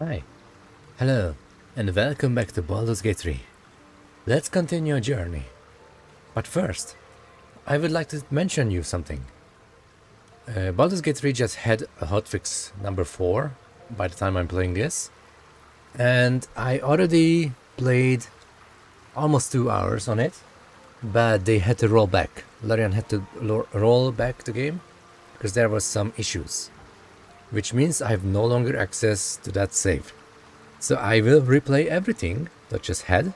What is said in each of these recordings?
Hi. Hello, and welcome back to Baldur's Gate 3. Let's continue our journey. But first, I would like to mention you something. Uh, Baldur's Gate 3 just had a hotfix number 4 by the time I'm playing this. And I already played almost 2 hours on it, but they had to roll back. Larian had to roll back the game because there was some issues. Which means I have no longer access to that save. So I will replay everything that just had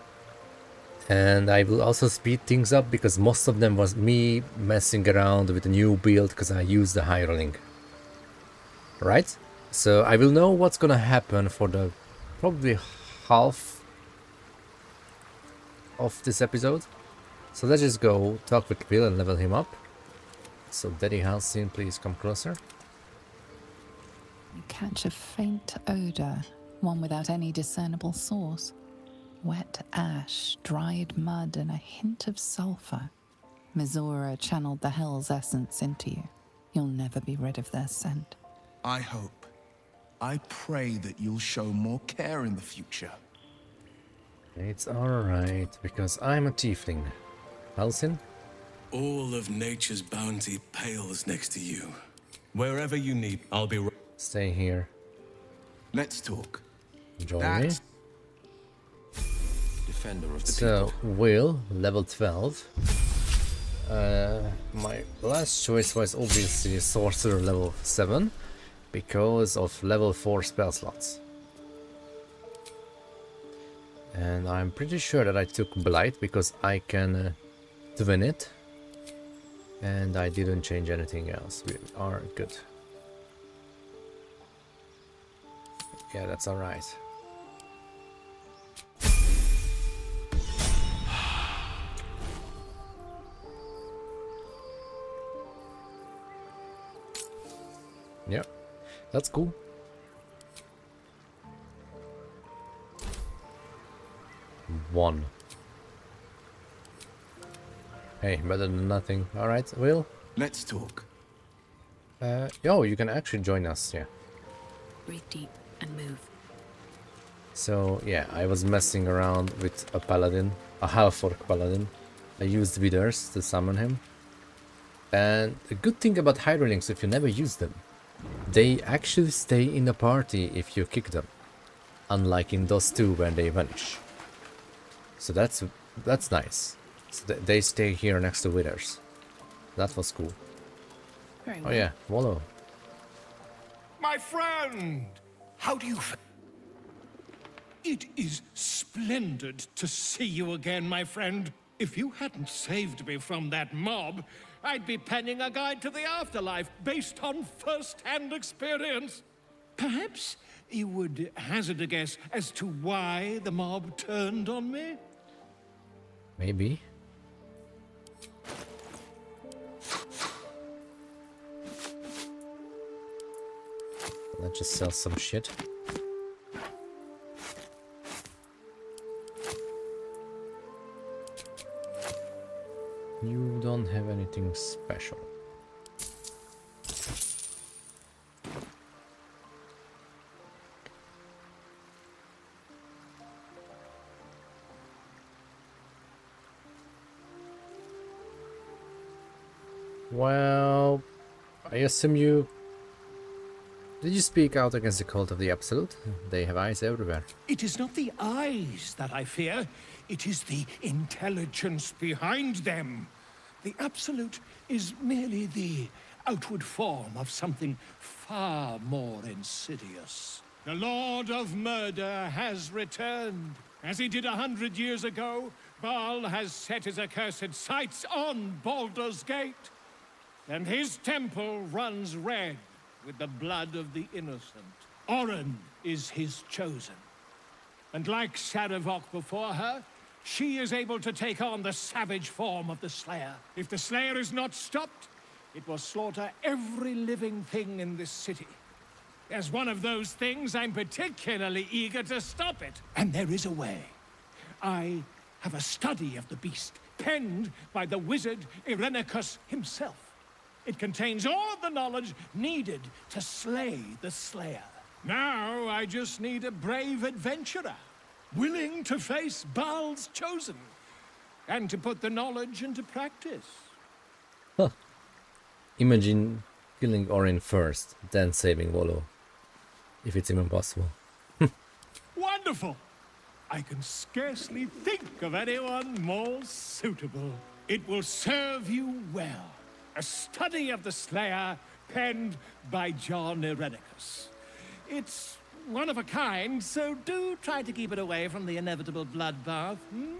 and I will also speed things up because most of them was me messing around with a new build because I used the hireling. Right? So I will know what's gonna happen for the probably half of this episode. So let's just go talk with Wyll and level him up. So Daddy Halsin, please come closer. You catch a faint odor, one without any discernible source. Wet ash, dried mud, and a hint of sulfur. Mizora channeled the hell's essence into you. You'll never be rid of their scent. I hope. I pray that you'll show more care in the future. It's alright, because I'm a tiefling. Halsin? All of nature's bounty pales next to you. Wherever you need, I'll be. Stay here. Let's talk. Join That's me. Defender of the So, Wyll, level 12. Uh, my last choice was obviously Sorcerer level 7 because of level 4 spell slots. And I'm pretty sure that I took Blight because I can uh, twin it. And I didn't change anything else. We are good. Yeah, that's alright. Yep, that's cool. One. Hey, better than nothing. Alright, Wyll? Let's talk. Uh, oh, you can actually join us, yeah. Breathe deep and move. So, yeah, I was messing around with a paladin, a half-orc paladin. I used Withers to summon him. And the good thing about hirelings, if you never use them, they actually stay in the party if you kick them. Unlike in those two when they vanish. So that's that's nice. So th they stay here next to Withers. That was cool. Very Oh well. yeah, Volo. My friend! How do you... It is splendid to see you again, my friend. If you hadn't saved me from that mob, I'd be penning a guide to the afterlife based on first-hand experience. Perhaps you would hazard a guess as to why the mob turned on me? Maybe. Let's just sell some shit. You don't have anything special. Well, I assume you... Did you speak out against the cult of the Absolute? They have eyes everywhere. It is not the eyes that I fear, it is the intelligence behind them. The Absolute is merely the outward form of something far more insidious. The Lord of Murder has returned. As he did a hundred years ago, Bhaal has set his accursed sights on Baldur's Gate. And his temple runs red with the blood of the innocent. Orin is his chosen. And like Sarevok before her, she is able to take on the savage form of the Slayer. If the Slayer is not stopped, it will slaughter every living thing in this city. As one of those things, I'm particularly eager to stop it. And there is a way. I have a study of the beast, penned by the wizard Irenicus himself. It contains all the knowledge needed to slay the Slayer. Now I just need a brave adventurer, willing to face Bhaal's chosen, and to put the knowledge into practice. Imagine killing Orin first, then saving Volo. If it's even possible. Wonderful! I can scarcely think of anyone more suitable. It will serve you well. A study of the Slayer penned by Jon Irenicus. It's one of a kind, so do try to keep it away from the inevitable bloodbath. Hmm?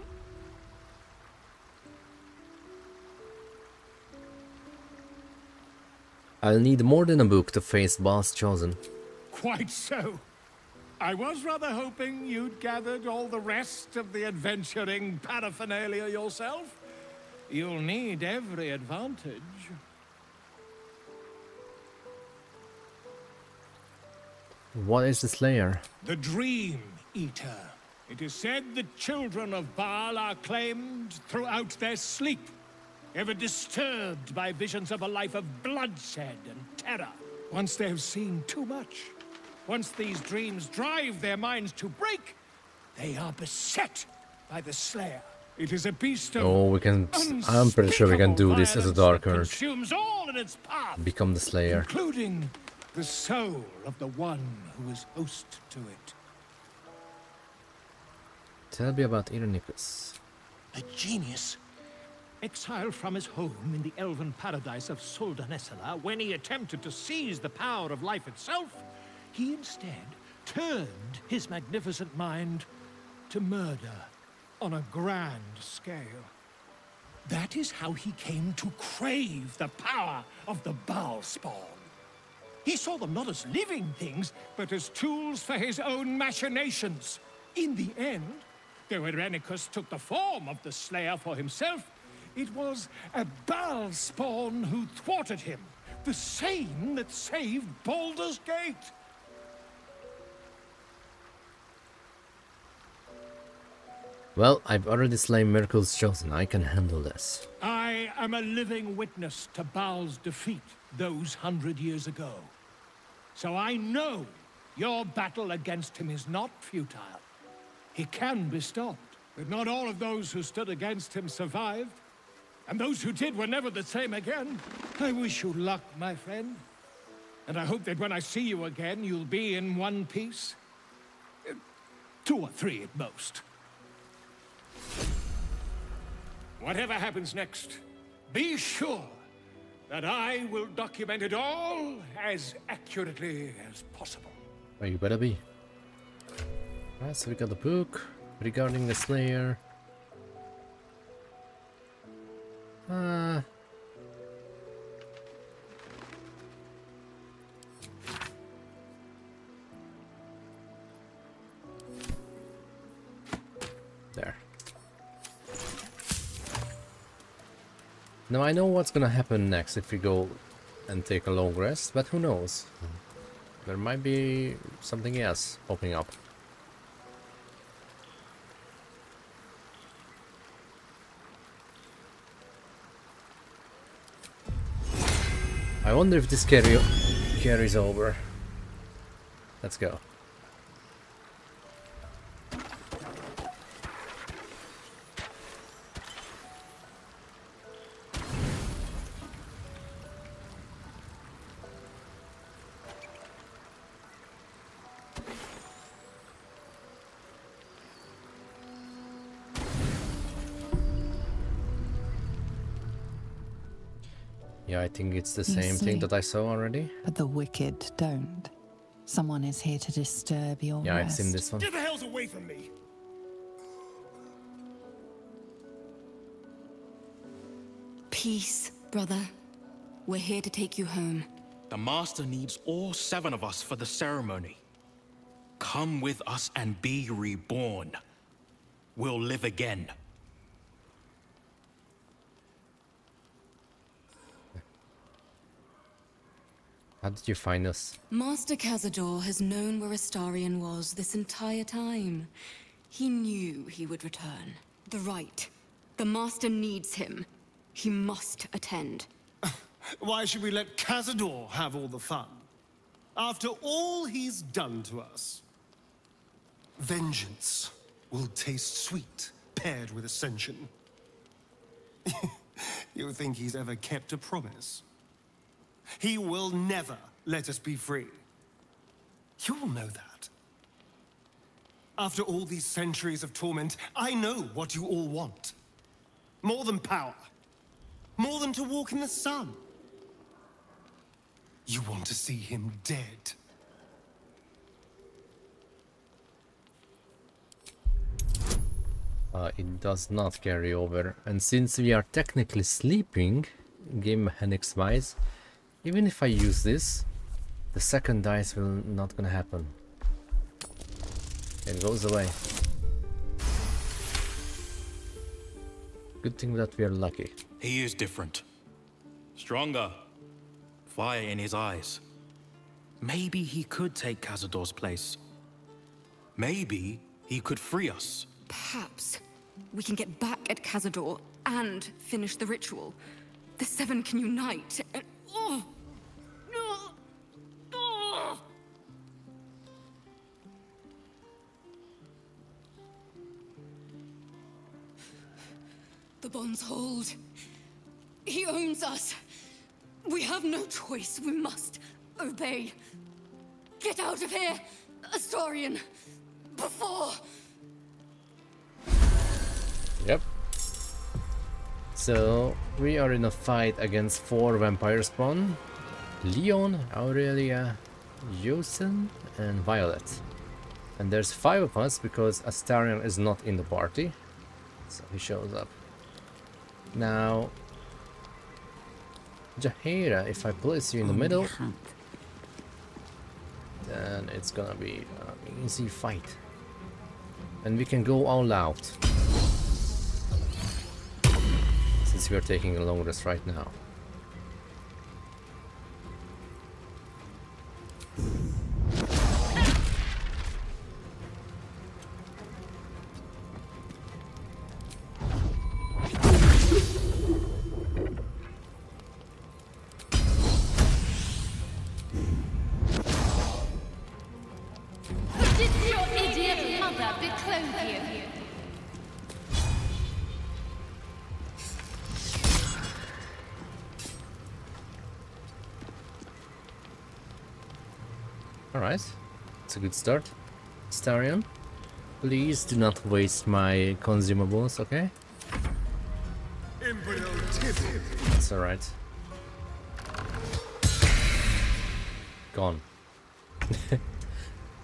I'll need more than a book to face Bhaal's Chosen. Quite so. I was rather hoping you'd gathered all the rest of the adventuring paraphernalia yourself. You'll need every advantage. What is the Slayer? The Dream Eater. It is said the children of Bhaal are claimed throughout their sleep, ever disturbed by visions of a life of bloodshed and terror. Once they have seen too much, once these dreams drive their minds to break, they are beset by the Slayer. It is a beast of Oh, we can. I'm pretty sure we can do this as a Dark Urge. All in its path, Become the Slayer. including the soul of the one who is host to it. Tell me about Irenicus. A genius. Exiled from his home in the elven paradise of Suldanessellar, when he attempted to seize the power of life itself, he instead turned his magnificent mind to murder on a grand scale. That is how he came to crave the power of the Bhaal spawn. He saw them not as living things, but as tools for his own machinations. In the end, though Irenicus took the form of the Slayer for himself, it was a Bhaal spawn who thwarted him, the same that saved Baldur's Gate. Well, I've already slain Myrkul's Chosen. I can handle this. I am a living witness to Bhaal's defeat those hundred years ago. So I know your battle against him is not futile. He can be stopped, but not all of those who stood against him survived. And those who did were never the same again. I wish you luck, my friend. And I hope that when I see you again, you'll be in one piece. Two or three at most. Whatever happens next, be sure that I will document it all as accurately as possible. Oh, you better be. Alright, so we got the book regarding the Slayer. Uh, Now I know what's gonna happen next if we go and take a long rest, but who knows? There might be something else popping up. I wonder if this carry carries over. Let's go. Think it's the You same thing that I saw already. But the wicked don't. Someone is here to disturb your Yeah, I've seen this one. Get the hells away from me! Peace, brother. We're here to take you home. The Master needs all seven of us for the ceremony. Come with us and be reborn. We'll live again. How did you find us? Master Cazador has known where Astarion was this entire time. He knew he would return. The right. The Master needs him. He must attend. Why should we let Cazador have all the fun? After all he's done to us. Vengeance will taste sweet paired with ascension. you think he's ever kept a promise? He will never let us be free. You'll know that. After all these centuries of torment, I know what you all want. More than power. More than to walk in the sun. You want to see him dead. Uh, it does not carry over. And since we are technically sleeping, game mechanics wise, even if I use this, the second dice will not gonna happen. It goes away. Good thing that we are lucky. He is different. Stronger. Fire in his eyes. Maybe he could take Cazador's place. Maybe he could free us. Perhaps we can get back at Cazador and finish the ritual. The Seven can unite The bonds hold. He owns us. We have no choice. We must obey. Get out of here, Astarion. Before... So, we are in a fight against four vampire spawn. Leon, Aurelia, Yosen, and Violet. And there's five of us because Astarion is not in the party. So he shows up. Now, Jaheira, if I place you in the oh, middle, then it's gonna be an easy fight. And we can go all out. Since we are taking a long rest right now. A good start. Starion, please do not waste my consumables, okay? It's alright. Gone.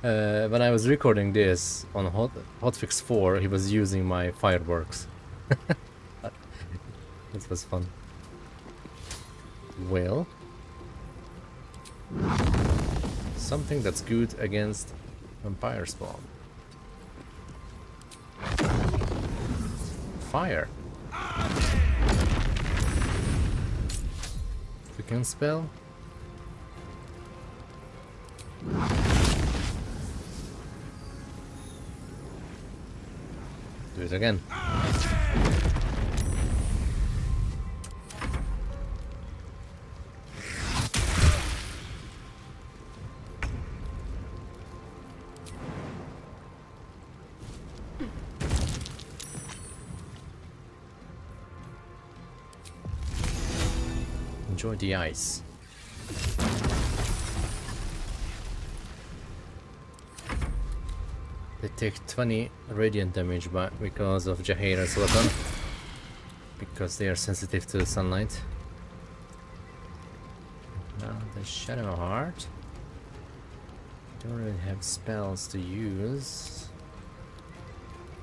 uh, when I was recording this on Hot Hotfix 4, he was using my fireworks. this was fun. Well, something that's good against vampire spawn. Fire. We can spell. Do it again. The ice. They take 20 radiant damage by, because of Jaheira's weapon. Because they are sensitive to the sunlight. Now the Shadowheart. Don't really have spells to use.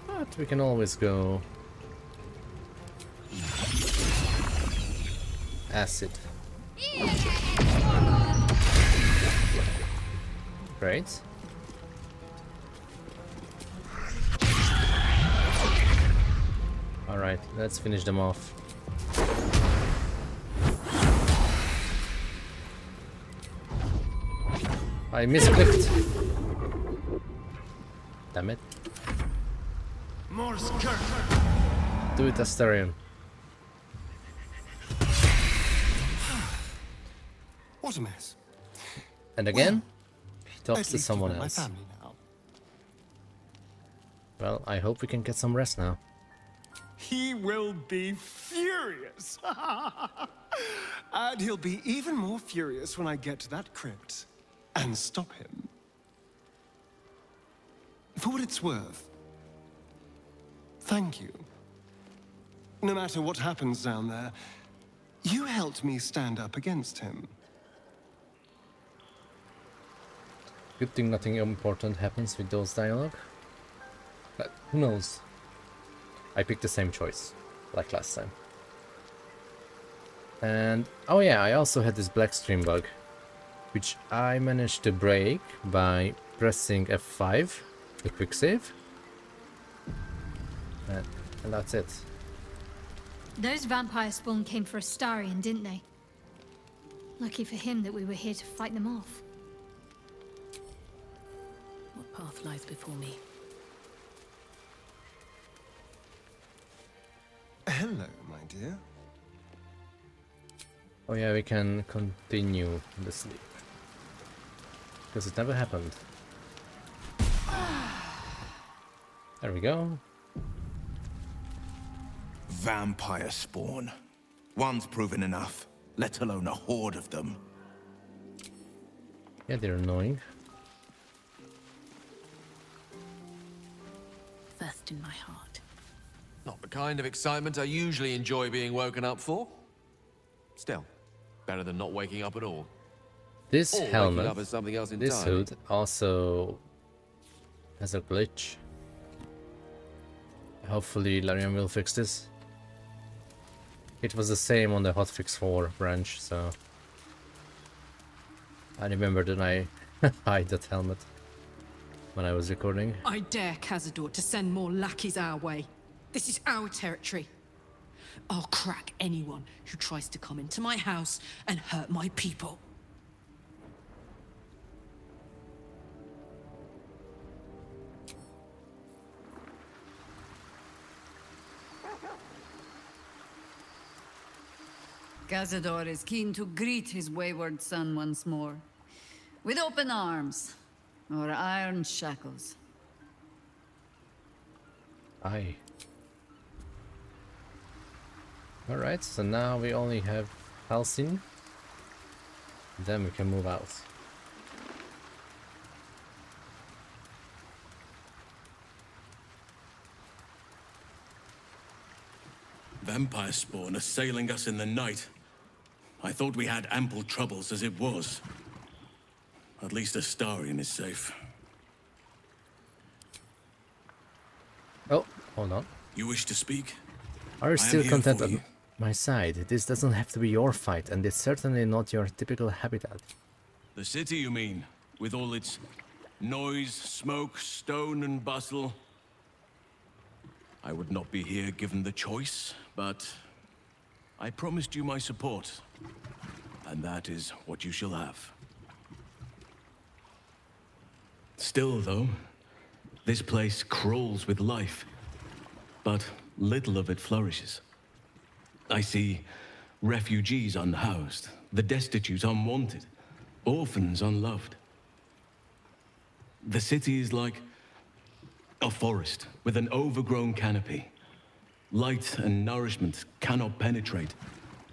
But we can always go acid. Great. Alright, let's finish them off. I misclicked. Damn it. More skirt. Do it, Astarion. What a mess. And again? He talks to someone else. My family now. Well, I hope we can get some rest now. He will be furious. and he'll be even more furious when I get to that crypt and stop him. For what it's worth, thank you. No matter what happens down there, you helped me stand up against him. Good thing nothing important happens with those dialogue. But who knows? I picked the same choice, like last time. And, oh yeah, I also had this black stream bug, which I managed to break by pressing F5, the quick save. And, and that's it. Those vampire spawn came for Astarion, didn't they? Lucky for him that we were here to fight them off. What path lies before me? Hello, my dear. Oh yeah, we can continue the sleep. Because it never happened. There we go. Vampire spawn. One's proven enough, let alone a horde of them. Yeah, they're annoying. Thirst in my heart. Not the kind of excitement I usually enjoy being woken up for. Still, better than not waking up at all. This Or helmet, up as something else this entirely. hood also has a glitch. Hopefully Larian will fix this. It was the same on the hotfix 4 branch, so I remember that I hide that helmet when I was recording. I dare Cazador to send more lackeys our way. This is our territory. I'll crack anyone who tries to come into my house and hurt my people. Cazador is keen to greet his wayward son once more. With open arms, or iron shackles. Aye. Alright, so now we only have Halsin. Then we can move out. Vampire spawn assailing us in the night. I thought we had ample troubles as it was. At least Astarion is safe. Oh, hold on. You wish to speak? Are I you still content on my side? This doesn't have to be your fight, and it's certainly not your typical habitat. The city, you mean? With all its noise, smoke, stone, and bustle? I would not be here given the choice, but I promised you my support. And that is what you shall have. Still, though, this place crawls with life, but little of it flourishes. I see refugees unhoused, the destitute unwanted, orphans unloved. The city is like a forest with an overgrown canopy. Light and nourishment cannot penetrate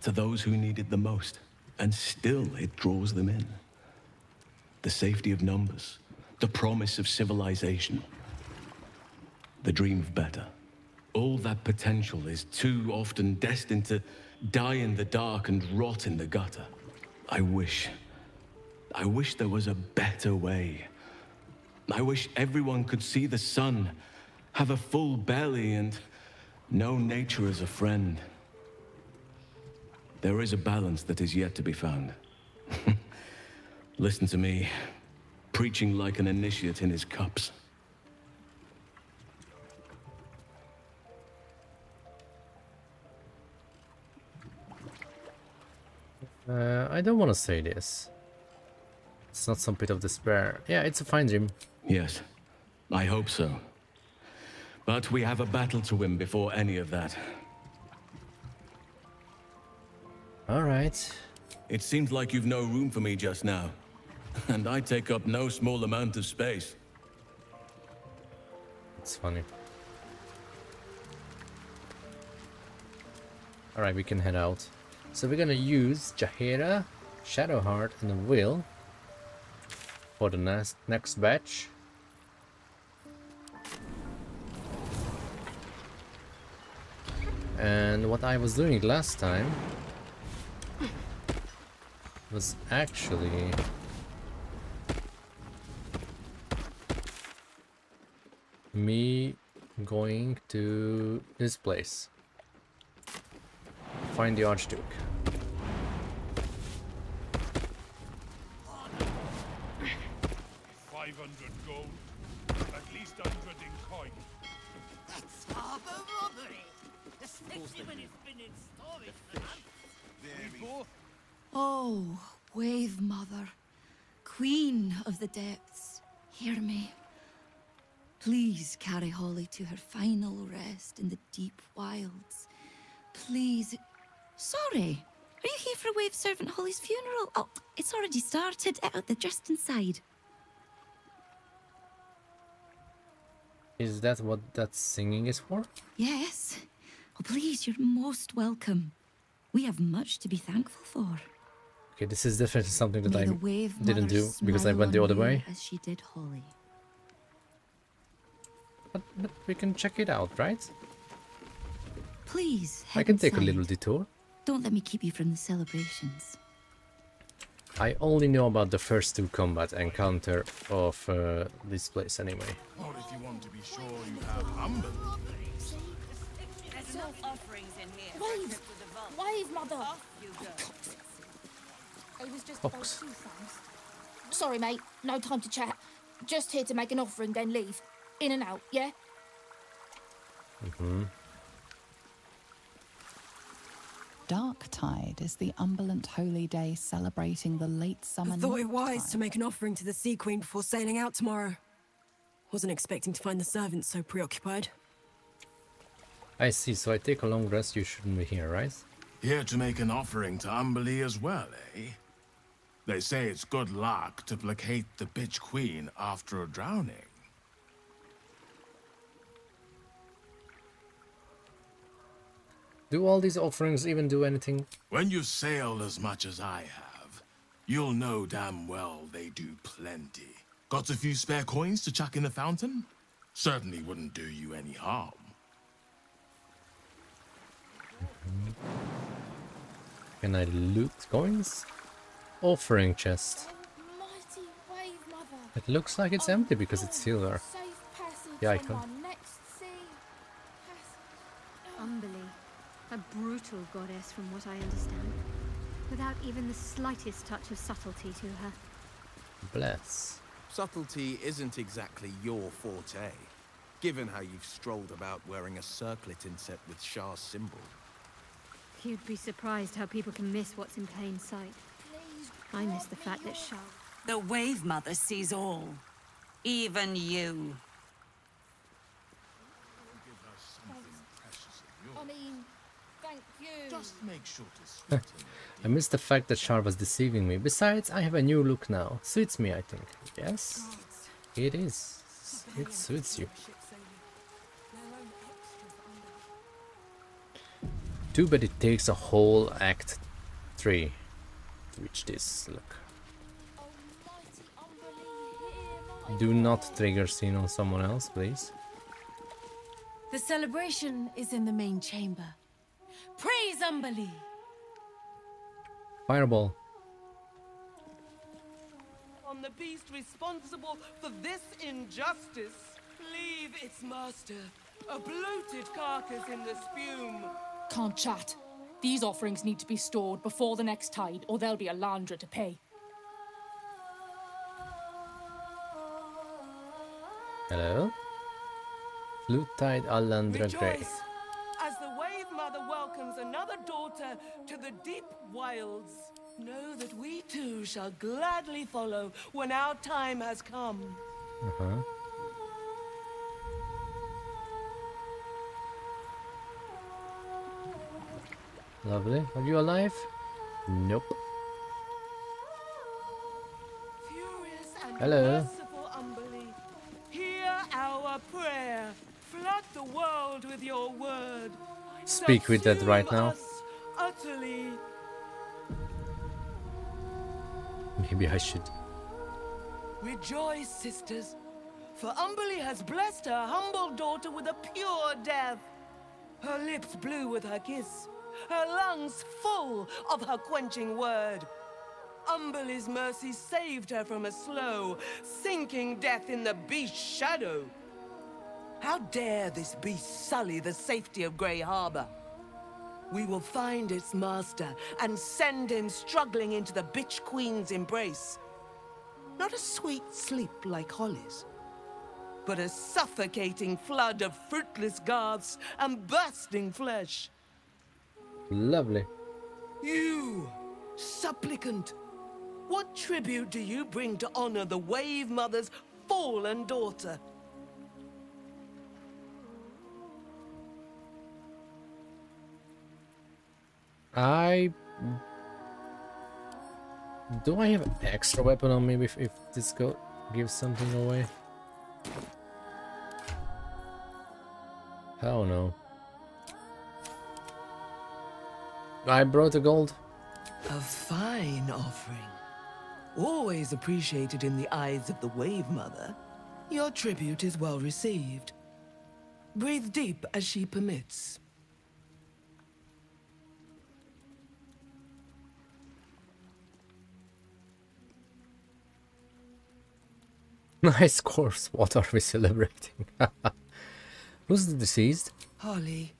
to those who need it the most, and still it draws them in. The safety of numbers, the promise of civilization, the dream of better. All that potential is too often destined to die in the dark and rot in the gutter. I wish. I wish there was a better way. I wish everyone could see the sun, have a full belly, and know nature as a friend. There is a balance that is yet to be found. Listen to me, preaching like an initiate in his cups. Uh, I don't want to say this. It's not some pit of despair. Yeah, it's a fine dream. Yes, I hope so. But we have a battle to win before any of that. All right. It seems like you've no room for me just now. And I take up no small amount of space. It's funny. Alright, we can head out. So we're gonna use Jaheira, Shadowheart, and the Wyll for the next next batch. And what I was doing last time was actually me going to this place. Find the Archduke. Already started. Out the just inside. Is that what that singing is for? Yes. Oh, please, you're most welcome. We have much to be thankful for. Okay, this is definitely something that May I didn't do because I went the other way. As she did Holly. But, but we can check it out, right? Please, I can take a little detour. Don't let me keep you from the celebrations. I only know about the first two combat encounter of uh, this place anyway. Or if you want to be sure you have Umber. There's no offerings in here. Wave! Wave, mother! You go. It was just Fox. those two things. Sorry, mate. No time to chat. Just here to make an offering, then leave. In and out, yeah? Mm-hmm. Darktide is the Umberlant holy day celebrating the late summer I thought it wise time. to make an offering to the Sea Queen before sailing out tomorrow. Wasn't expecting to find the servants so preoccupied. I see, so I take a long rest, you shouldn't be here, right? Here to make an offering to Umberlee as well, eh? They say it's good luck to placate the bitch queen after a drowning. Do all these offerings even do anything? When you've sailed as much as I have, you'll know damn well they do plenty. Got a few spare coins to chuck in the fountain? Certainly wouldn't do you any harm. Can I loot coins? Offering chest. Mighty wave, mother. It looks like it's empty because it's oh, silver. Safe passage The on icon. my next sea. Umberlee, a brutal goddess from what I understand, without even the slightest touch of subtlety to her. Bless. Subtlety isn't exactly your forte, given how you've strolled about wearing a circlet inset with Shar's symbol. You'd be surprised how people can miss what's in plain sight. I miss the fact that Shah. The Wave Mother sees all. Even you. I mean, thank you. Just make sure to I miss the fact that Shar was deceiving me. Besides, I have a new look now. Suits me, I think. Yes? It is. It suits you. Too bad it takes a whole act 3 to reach this look. Do not trigger scene on someone else, please. The celebration is in the main chamber. Praise Umberlee! Fireball. On the beast responsible for this injustice. Leave its master, a bloated carcass in the spume. Can't chat. These offerings need to be stored before the next tide, or there'll be a Landra to pay. Hello? Flute Tide Alandra Grey. Rejoice as the deep wilds. Know that we too shall gladly follow when our time has come. Uh-huh. Lovely. Are you alive? Nope. Few Hello. Merciful Umberlee, hear our prayer. Flood the world with your word. Speak with that right now. Utterly. Maybe I should. Rejoice, sisters, for Umberlee has blessed her humble daughter with a pure death. Her lips blue with her kiss, her lungs full of her quenching word. Umberlee's mercy saved her from a slow, sinking death in the beast's shadow. How dare this beast sully the safety of Grey Harbor? We will find its master and send him struggling into the bitch queen's embrace. Not a sweet sleep like Holly's, but a suffocating flood of fruitless garths and bursting flesh. Lovely. You, supplicant, what tribute do you bring to honor the Wave Mother's fallen daughter? I do I have an extra weapon on me if, if this go gives something away? Hell no. I brought the gold. A fine offering. Always appreciated in the eyes of the Wave Mother. Your tribute is well received. Breathe deep as she permits. Nice course. What are we celebrating? Who's the deceased? Holly.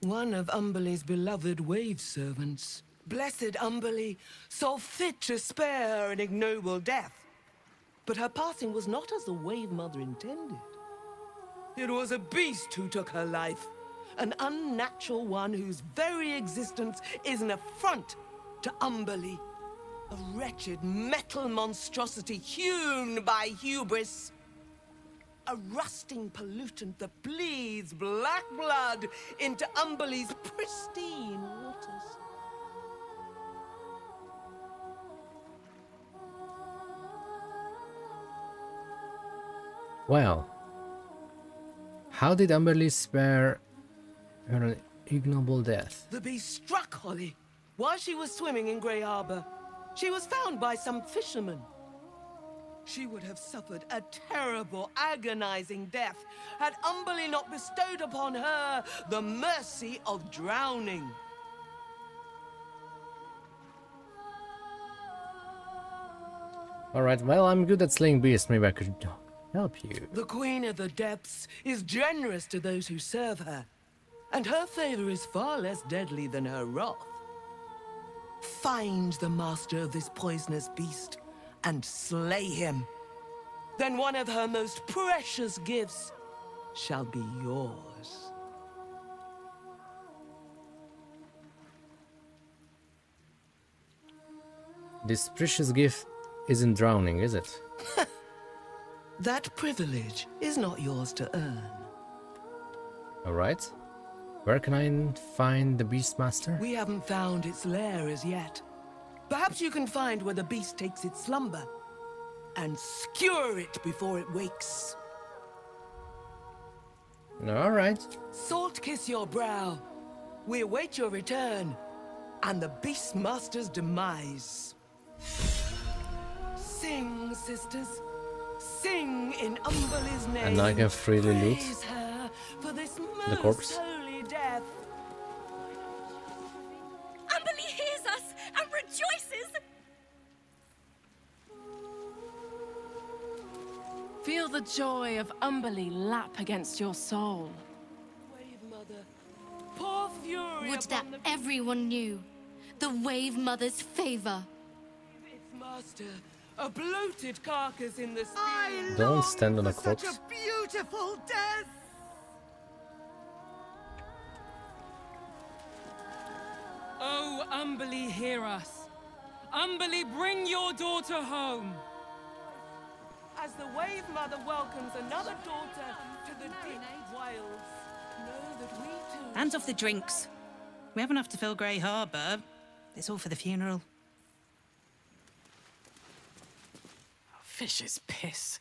One of Umberlee's beloved wave servants. Blessed Umberlee saw fit to spare her an ignoble death. But her passing was not as the Wave Mother intended. It was a beast who took her life. An unnatural one whose very existence is an affront to Umberlee. A wretched metal monstrosity hewn by hubris. A rusting pollutant that bleeds black blood into Umberlee's pristine waters. Well, how did Umberlee spare her ignoble death? The beast struck Holly while she was swimming in Grey Harbor. She was found by some fishermen. She would have suffered a terrible, agonizing death had Umberlee not bestowed upon her the mercy of drowning. Alright, well, I'm good at slaying beasts. Maybe I could help you. The Queen of the Depths is generous to those who serve her, and her favor is far less deadly than her wrath. Find the master of this poisonous beast and slay him. Then one of her most precious gifts shall be yours. This precious gift isn't drowning, is it? That privilege is not yours to earn. Alright. Where can I find the Beastmaster? We haven't found its lair as yet. Perhaps you can find where the beast takes its slumber and skewer it before it wakes. Alright. Salt kiss your brow. We await your return and the Beastmaster's demise. Sing, sisters. Sing in Umberlee's name. And I can freely loot her for this the corpse. Feel the joy of Umberlee lap against your soul. Pour fury Would that the everyone knew the Wave Mother's favor. its master, a bloated carcass in the sea. Don't stand on a corpse. Such a beautiful death. Oh, Umberlee, hear us. Umberlee, bring your daughter home. As the Wave Mother welcomes another daughter to the deep wilds, know that we too. Hands off the drinks. We have enough to fill Grey Harbour. It's all for the funeral. Fish's piss.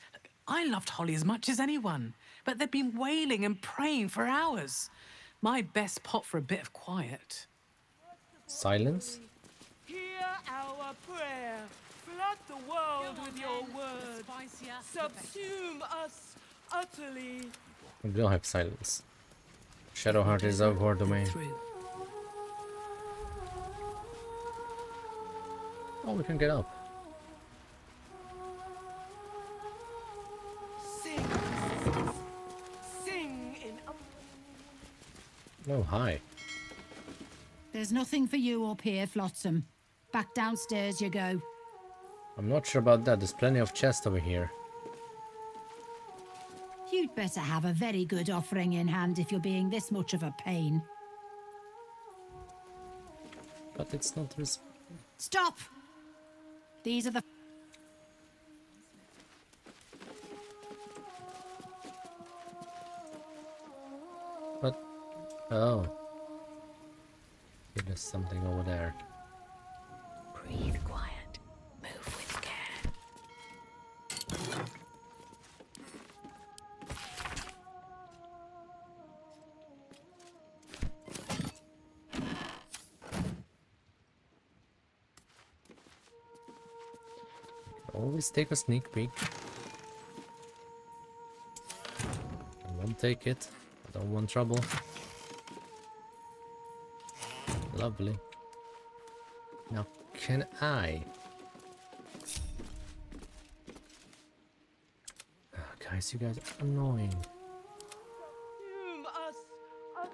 I loved Holly as much as anyone, but they've been wailing and praying for hours. My best pot for a bit of quiet. Silence? Hear our prayer. Flood the world with your word. Subsume us utterly. We don't have silence. Shadowheart is of our domain. Oh, we can get up. Sing, Sing in Oh, hi. There's nothing for you up here, Flotsam. Back downstairs you go. I'm not sure about that. There's plenty of chests over here. You'd better have a very good offering in hand if you're being this much of a pain. But it's not res- Stop! These are the. What? Oh. There's something over there. Breathe quiet. Take a sneak peek. I won't take it. I don't want trouble. Lovely. Now, can I? Ah, guys, you guys are annoying. Subsume us utterly.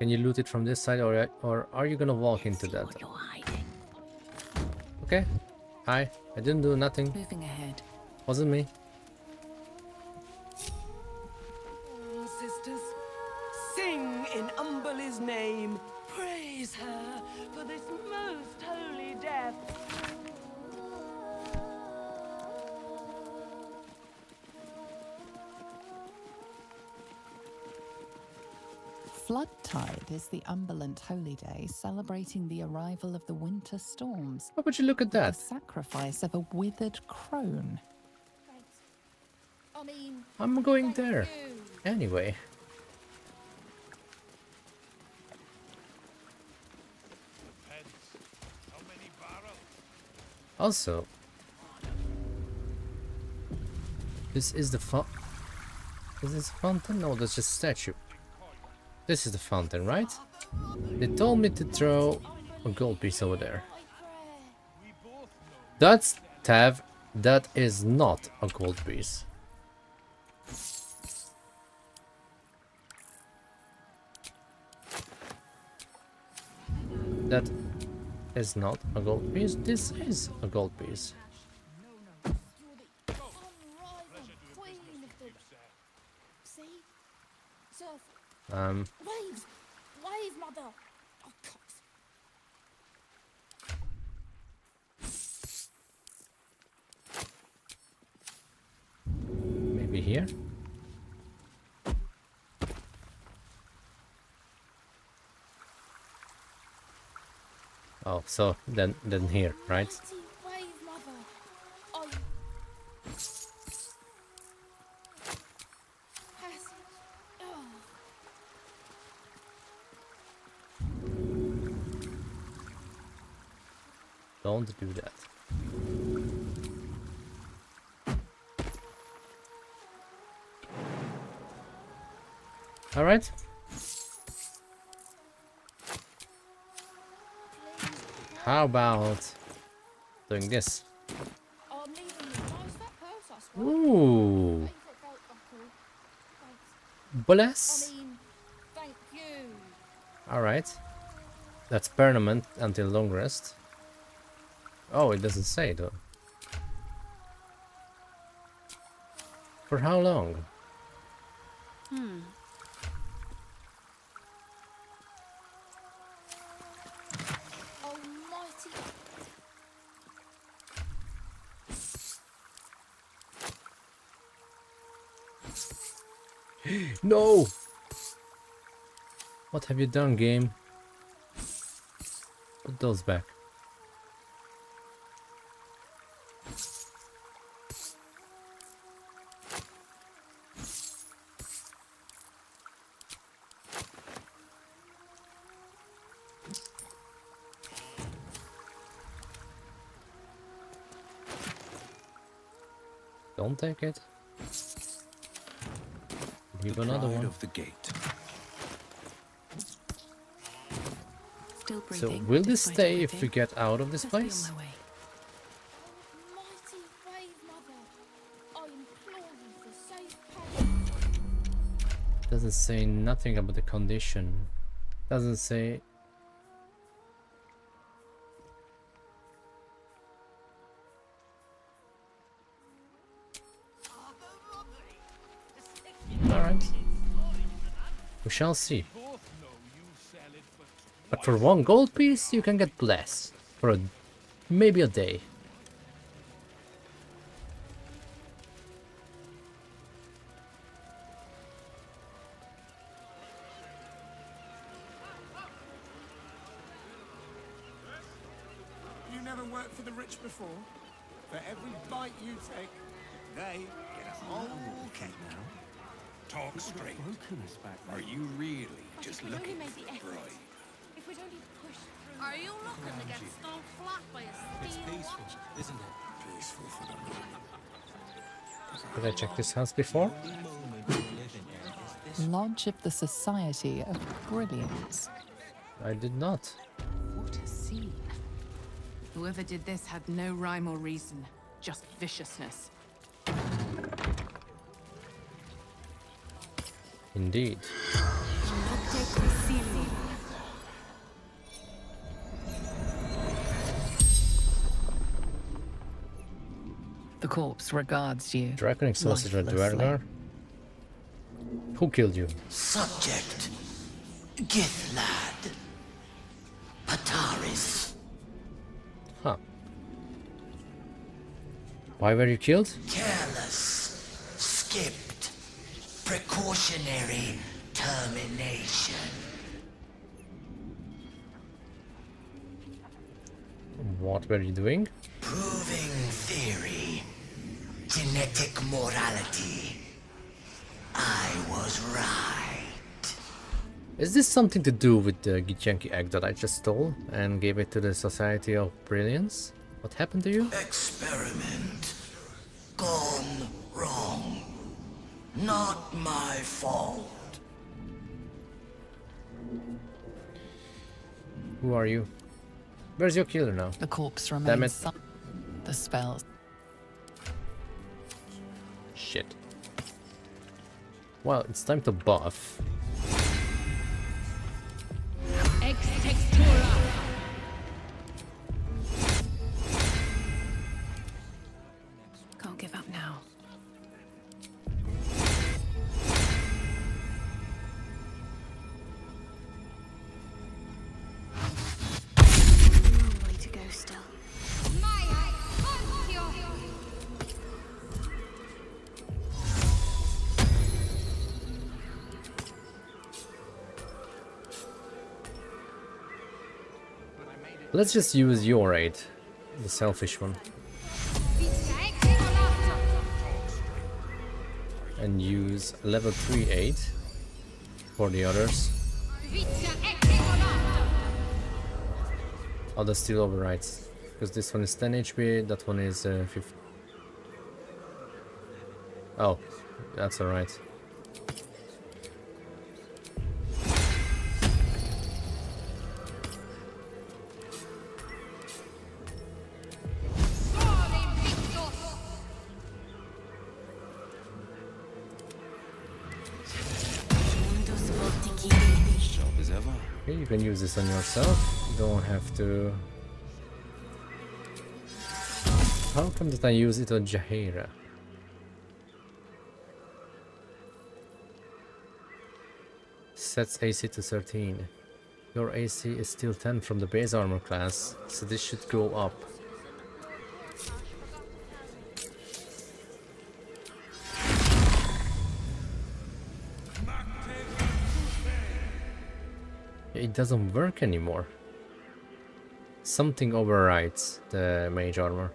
Can you loot it from this side, or or are you gonna walk into that? Okay. Hi. I didn't do nothing. Moving ahead. Wasn't me. Day celebrating the arrival of the winter storms. How would you look at that? The sacrifice of a withered crone. I mean, I'm going there. Anyway. Also, this is the font. Is this a fountain? No, that's just a statue. This is the fountain, right? They told me to throw a gold piece over there. That's Tav. That is not a gold piece. That is not a gold piece. This is a gold piece. see? Surf. Um, Waves! Wave, mother! Oh, cocks. maybe here. Oh, so then then here, right? Don't do that. All right. About doing this? Oh. Ooh. Bless. I mean, thank you. All right. That's permanent until long rest. Oh, it doesn't say though. For how long? Hmm. No! What have you done, game? Put those back. Don't take it. Leave another Pride one. of the gate. Still So will this stay if we get out of this Just place? my way. Mighty wave mother, I implore you for safe passage. Doesn't say nothing about the condition. Doesn't say We shall see. But for one gold piece you can get blessed. For a, maybe a day. This house before? Lodge of the Society of Brilliance. I did not. What a scene. Whoever did this had no rhyme or reason, just viciousness. Indeed. Corpse regards you. Dragon exhausted at lifelessly. Duergar. Who killed you? Subject. Githlad. Pataris. Huh. Why were you killed? Careless. Skipped. Precautionary termination. What were you doing? Proving theory. Genetic morality. I was right. Is this something to do with the Githyanki egg that I just stole and gave it to the Society of Brilliance? What happened to you? Experiment. Gone wrong. Not my fault. Who are you? Where's your killer now? The corpse Damn remains it. The spells. Shit. Well, it's time to buff. Let's just use your aid, the selfish one, and use level 3 aid for the others. Oh, that's still overrides. Because this one is 10 HP, that one is uh, 50. Oh, that's alright. Use this on yourself. You don't have to. How come that I use it on Jaheira? Sets AC to 13. Your AC is still 10 from the base armor class, so this should go up. It doesn't work anymore. Something overrides the mage armor.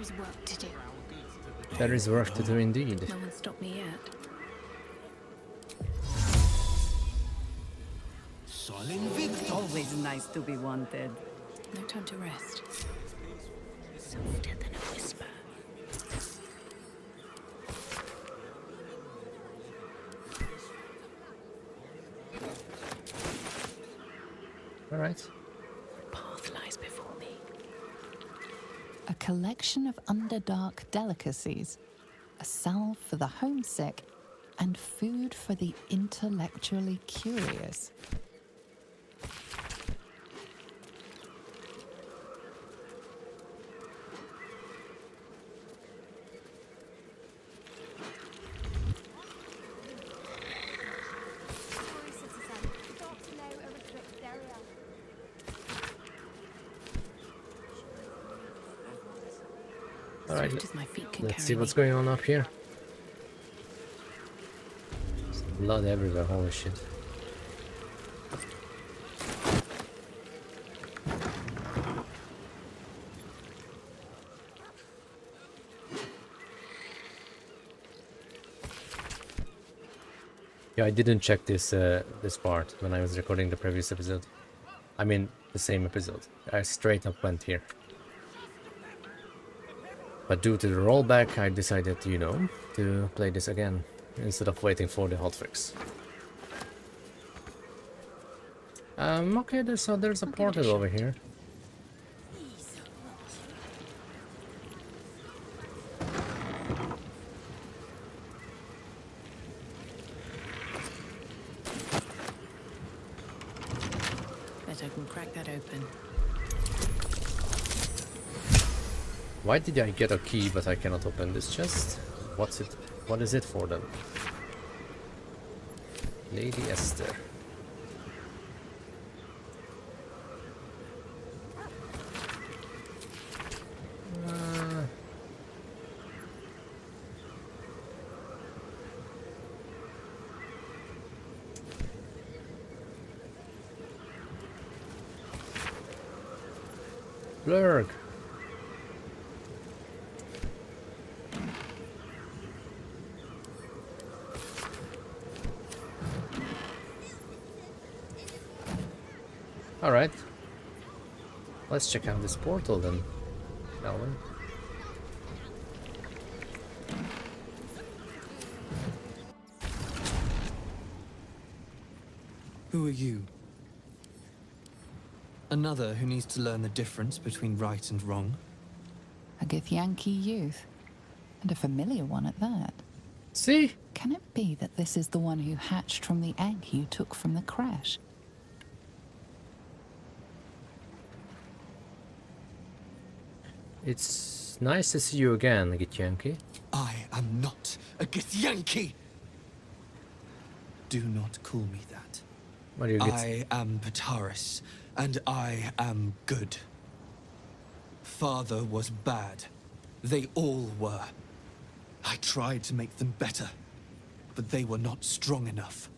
is work to do. There is work to do indeed. No one stopped me yet. Always nice to be wanted. No time to rest. Softer than a whisper. Alright. Path lies before me. A collection of underdark delicacies, a salve for the homesick, and food for the intellectually curious. Let's see what's going on up here. There's blood everywhere, holy shit. Yeah, I didn't check this uh, this part when I was recording the previous episode. I mean, the same episode. I straight up went here. But due to the rollback, I decided, you know, to play this again instead of waiting for the hotfix. Um, okay, there's, so there's a portal over here. Bet I can crack that open. Why did I get a key but I cannot open this chest? What's it? What is it for then? Lady Esther. Blurg. Alright. Let's check out this portal then, shall we? Who are you? Another who needs to learn the difference between right and wrong? A Githyanki youth, and a familiar one at that. See? Can it be that this is the one who hatched from the egg you took from the crash? It's nice to see you again, Githyanki. I am not a Githyanki! Do not call me that. What do you? I am Pataris, and I am good. Father was bad. They all were. I tried to make them better, but they were not strong enough.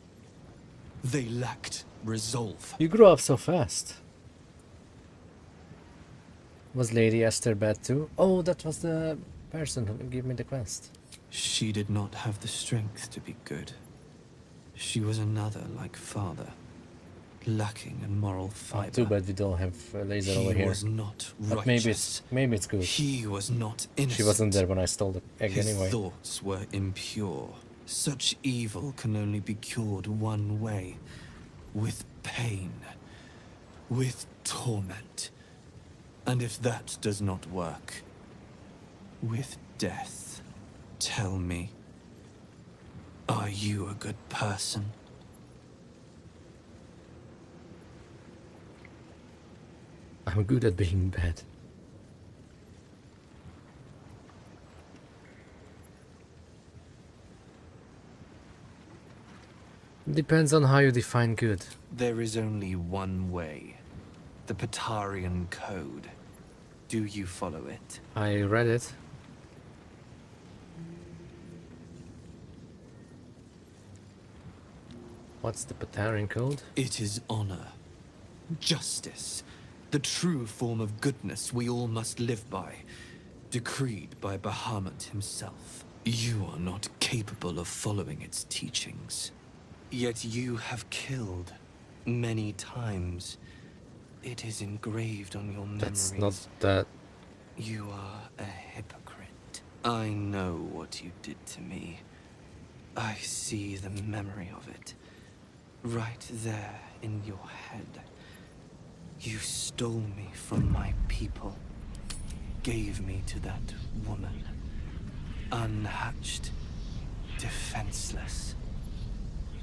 They lacked resolve. You grew up so fast. Was Lady Esther bad too? Oh, that was the person who gave me the quest. She did not have the strength to be good. She was another like father, lacking in moral Oh, fiber. too bad we don't have a laser he over here. was not righteous. But maybe it's maybe it's good. He was not innocent. She wasn't there when I stole the egg His anyway. thoughts were impure. Such evil can only be cured one way with pain, with torment. And if that does not work, with death. Tell me, are you a good person? I'm good at being bad. Depends on how you define good. There is only one way. The Patarian Code. Do you follow it? I read it. What's the Patarian code? It is honor, justice, the true form of goodness we all must live by. decreed by Bahamut himself. You are not capable of following its teachings. Yet you have killed many times. It is engraved on your memories. That's not that. You are a hypocrite. I know what you did to me. I see the memory of it. Right there in your head. You stole me from my people. Gave me to that woman. Unhatched. Defenseless.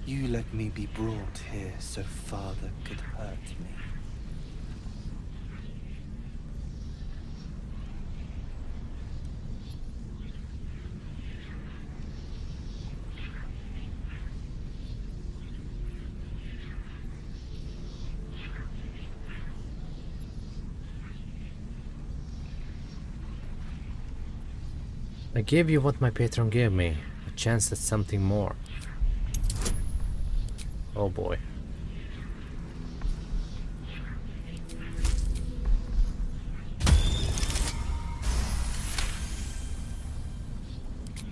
You let me be brought here so father could hurt me. I gave you what my patron gave me, a chance at something more. Oh boy.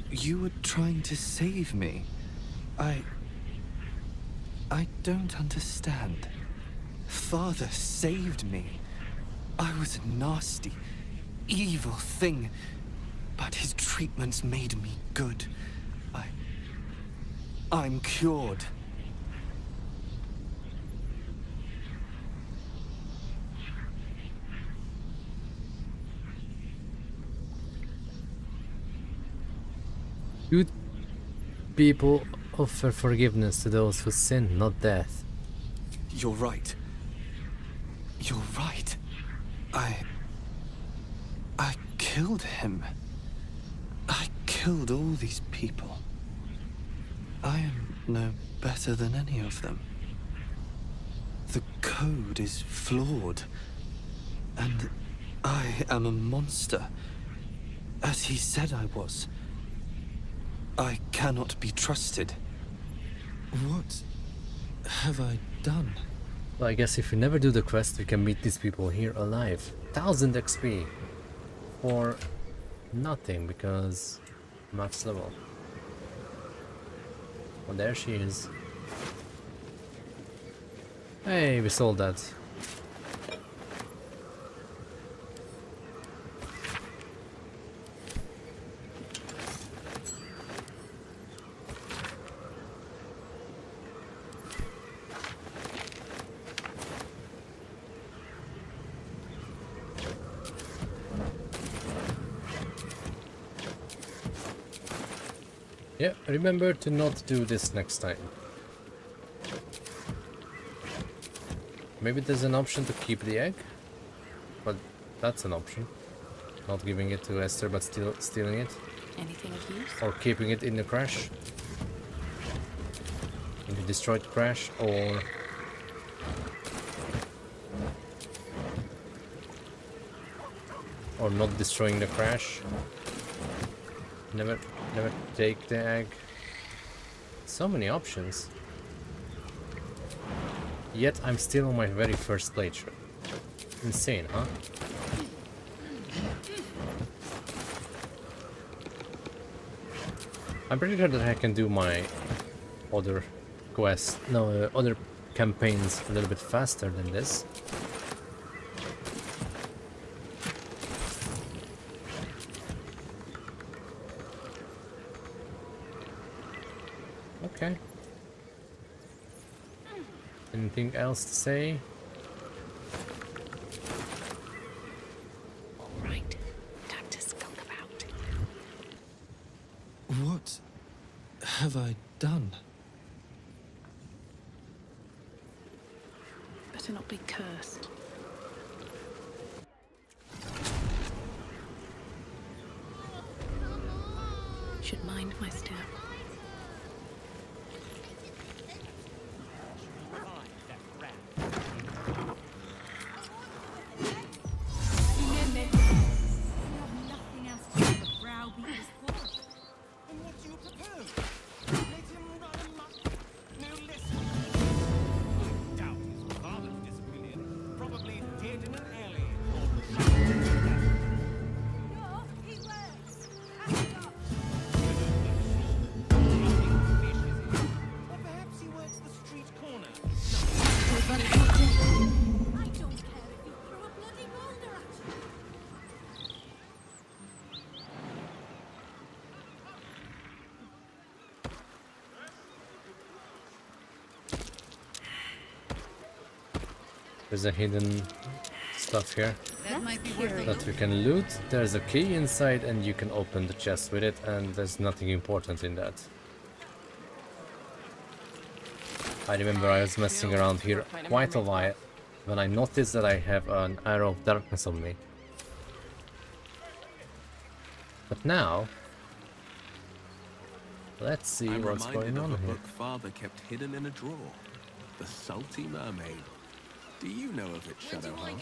You were trying to save me. I... I don't understand. Father saved me. I was a nasty, evil thing, but his treatments made me good. I... I'm cured. Good people offer forgiveness to those who sin, not death. You're right. You're right. I... I killed him. Killed all these people. I am no better than any of them. The code is flawed. And I am a monster. As he said I was. I cannot be trusted. What have I done? Well, I guess if we never do the quest, we can meet these people here alive. 1000 XP. For nothing, because max level. Well, there she is. Hey, we sold that. Yeah, remember to not do this next time. Maybe there's an option to keep the egg, but that's an option. Not giving it to Esther, but still stealing it, Anything of use? or keeping it in the crash. In the destroyed crash, or or not destroying the crash. Never, never take the egg. So many options. Yet I'm still on my very first playthrough. Insane, huh? I'm pretty sure that I can do my other quests, no, uh, other campaigns a little bit faster than this. Okay. Anything else to say? There's a hidden stuff here That might be worth that we can loot. There's a key inside and you can open the chest with it and there's nothing important in that. I remember I was messing around here quite a while when I noticed that I have an arrow of darkness on me. But now, let's see I'm what's reminded going of on a here. book father kept hidden in a drawer. The Salty Mermaid. Do you know of it, Shadowheart?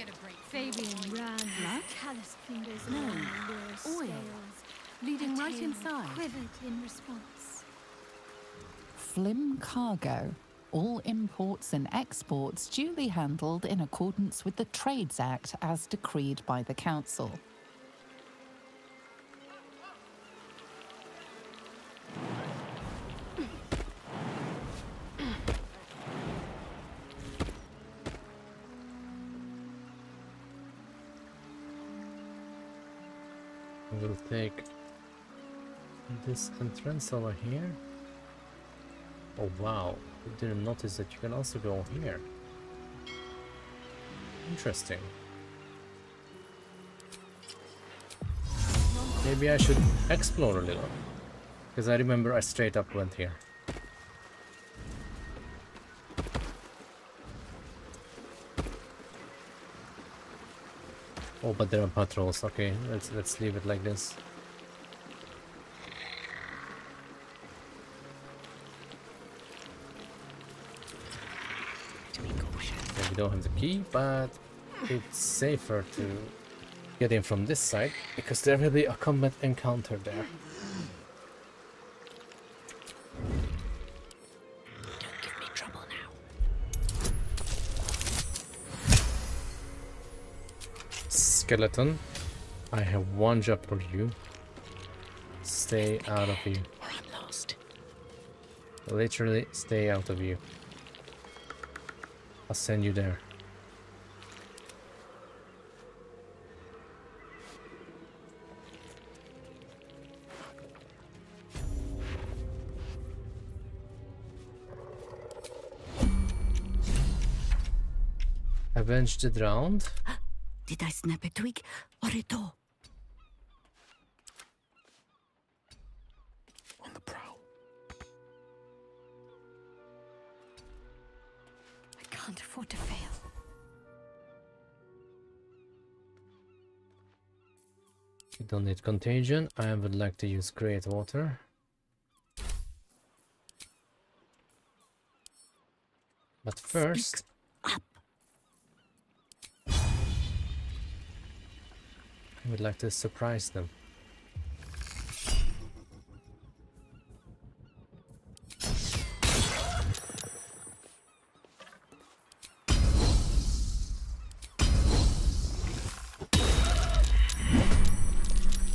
Fabian ran his calloused fingers No. along the Oil. scales. Leading Her right inside. Quivered in response. Flymm Cargo. All imports and exports duly handled in accordance with the Trades Act as decreed by the Council. We'll take this entrance over here. Oh wow, I didn't notice that you can also go here. Interesting. Maybe I should explore a little. Because I remember I straight up went here. Oh, but there are patrols. Okay, let's let's leave it like this. Yeah, we don't have the key, but it's safer to get in from this side because there will be a combat encounter there. Skeleton, I have one job for you. Stay out of you. Or I'm lost. Literally, stay out of you. I'll send you there. Avenge the drowned. Did I snap a twig or a toe? On the prowl. I can't afford to fail. You don't need contagion. I would like to use create water. But first, I would like to surprise them.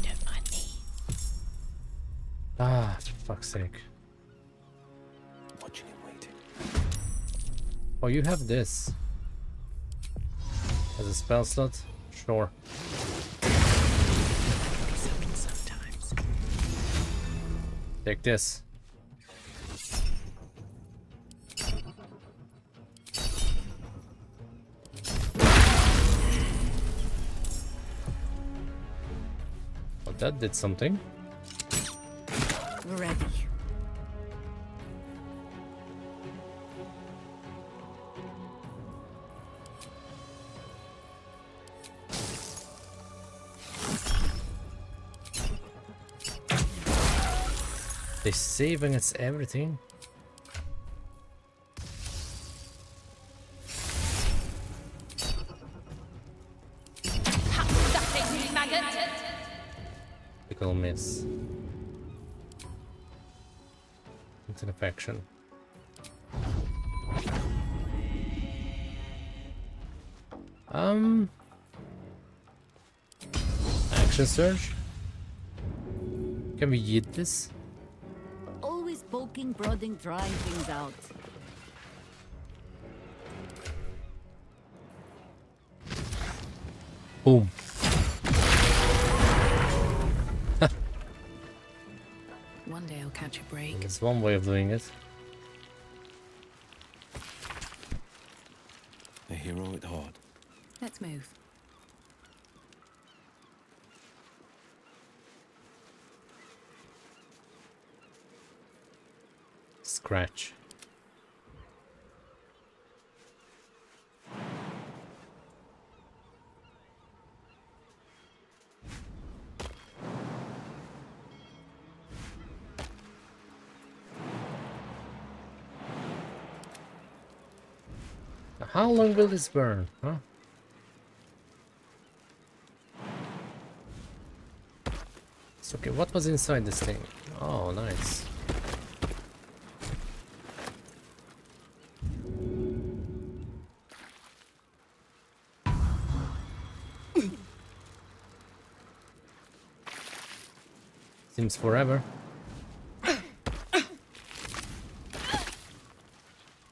Don't mind me. Ah, for fuck's sake. Watching and waiting. Oh, you have this. As a spell slot? Sure. Take this. Well, that did something. Ready. They its everything. Critical miss. It's an affection. Um. Action surge. Can we eat this? Always poking, prodding, trying things out. Boom. One day I'll catch a break. There's one way of doing it. A hero at heart. Let's move. Scratch. How long will this burn, huh? It's okay, what was inside this thing? Oh, nice. Seems forever.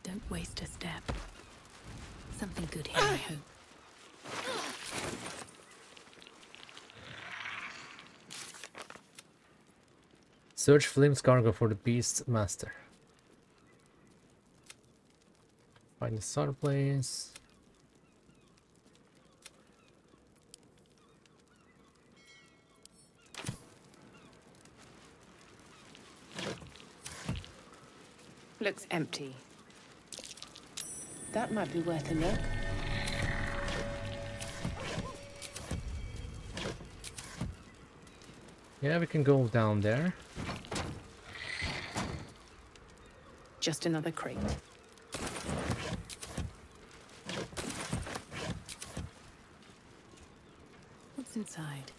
Don't waste a step. Something good here, I hope. Search Flymm's cargo for the Beast Master. Find the starter place. Looks empty. That might be worth a look. Yeah, we can go down there. Just another crate. What's inside?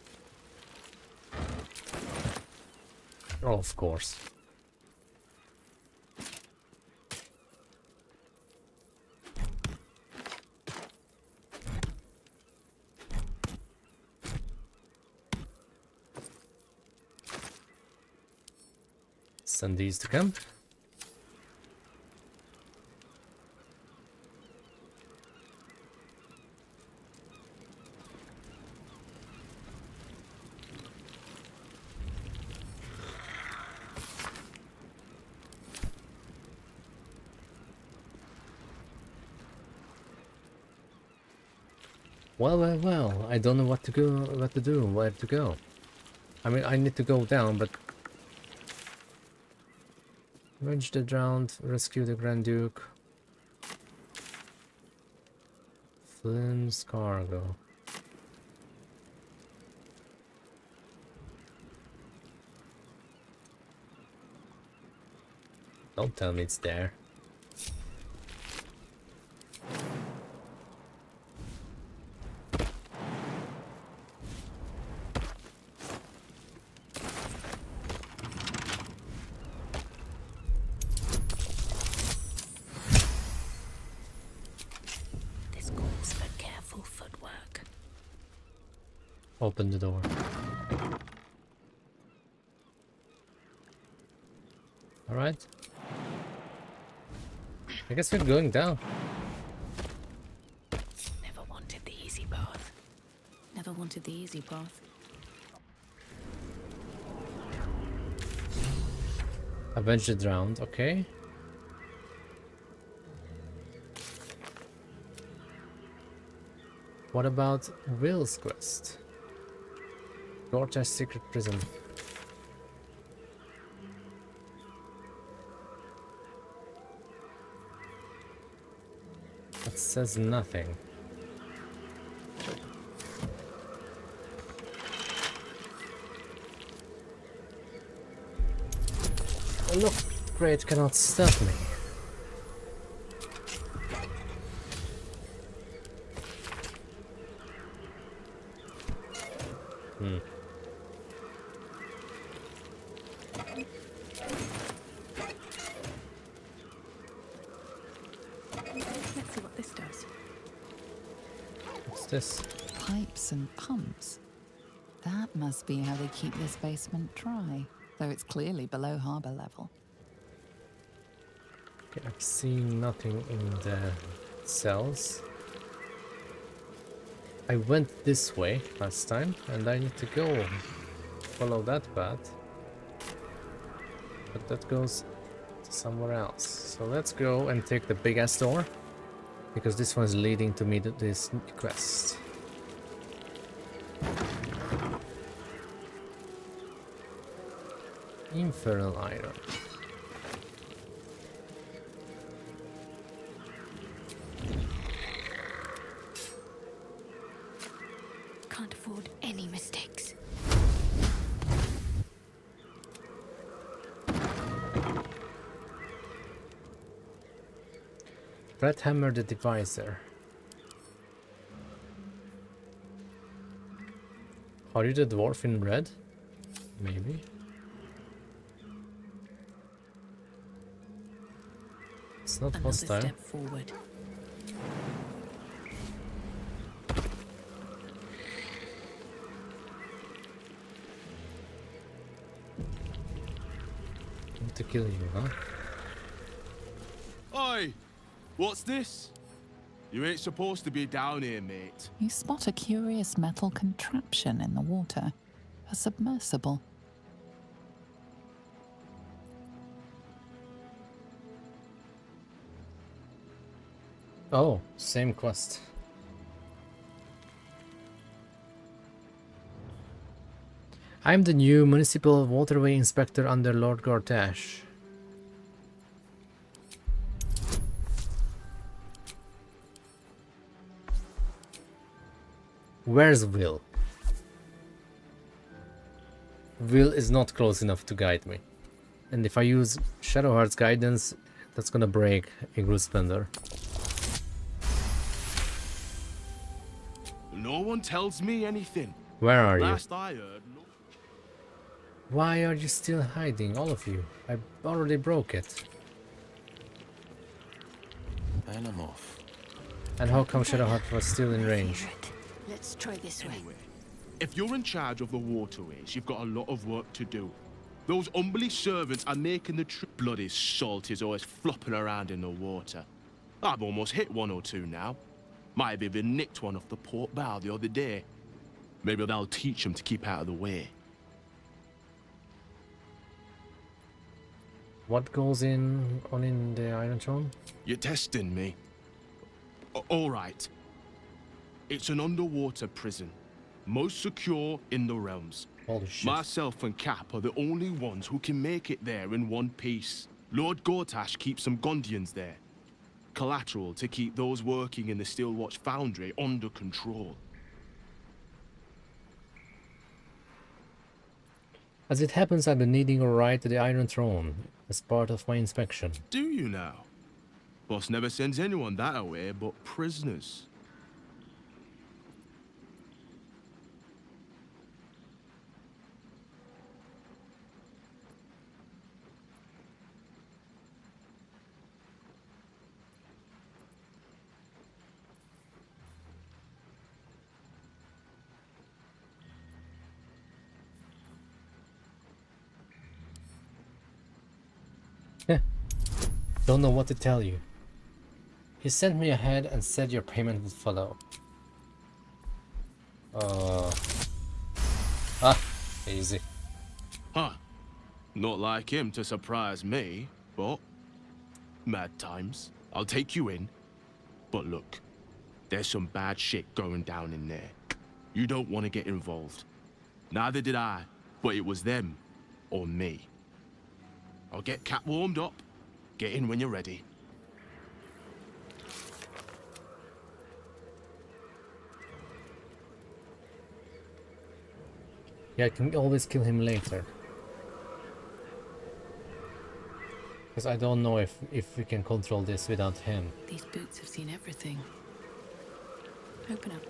Oh, of course. Send these to camp. Well, well, well. I don't know what to go, what to do, where to go. I mean, I need to go down, but Avenge the drowned, rescue the Grand Duke. Flymm's cargo. Don't tell me it's there. This calls for careful footwork. Open the door. Alright. I guess we're going down. Never wanted the easy path. Never wanted the easy path. Avenge the drowned, okay. What about Wyll's quest? Gortash's secret prison. Says nothing. Look, great cannot stop me. Hmm. Let's see what this does. What's this? Pipes and pumps. That must be how they keep this basement dry, though it's clearly below harbour level. Okay, I've seen nothing in the cells. I went this way last time, and I need to go follow that path. But that goes to somewhere else. So let's go and take the big ass door. Because this one is leading to me to this quest. Infernal Iron. The Divisor. Are you the dwarf in red? Maybe. It's not Another hostile. step forward. Want to kill you, huh? Oi! What's this? You ain't supposed to be down here, mate. You spot a curious metal contraption in the water. A submersible. Oh, same quest. I'm the new municipal waterway inspector under Lord Gortash. Where's Wyll? Wyll is not close enough to guide me. And if I use Shadowheart's guidance, that's gonna break Igloo Splendor. No one tells me anything. Where are you? I heard, no- Why are you still hiding, all of you? I already broke it. And I'm off. And how come Shadowheart was still in range? Let's try this way. If you're in charge of the waterways, you've got a lot of work to do. Those Umberlee servants are making the trip. Bloody salt is always flopping around in the water. I've almost hit one or two now. Might have even nicked one off the port bow the other day. Maybe that'll teach them to keep out of the way. What goes in on in the Iron Throne? You're testing me. A- all right. It's an underwater prison. Most secure in the realms. Myself and Cap are the only ones who can make it there in one piece. Lord Gortash keeps some Gondians there. Collateral to keep those working in the Steelwatch Foundry under control. As it happens, I've been needing a ride to the Iron Throne as part of my inspection. Do you now? Boss never sends anyone that away but prisoners. Don't know what to tell you. He sent me ahead and said your payment would follow. Uh. Ah, easy. Huh. Not like him to surprise me, but... Mad times. I'll take you in. But look, there's some bad shit going down in there. You don't want to get involved. Neither did I, but it was them or me. I'll get Cat warmed up. Get in when you're ready. Yeah, I can always kill him later. Because I don't know if, if we can control this without him. These boots have seen everything. Open up.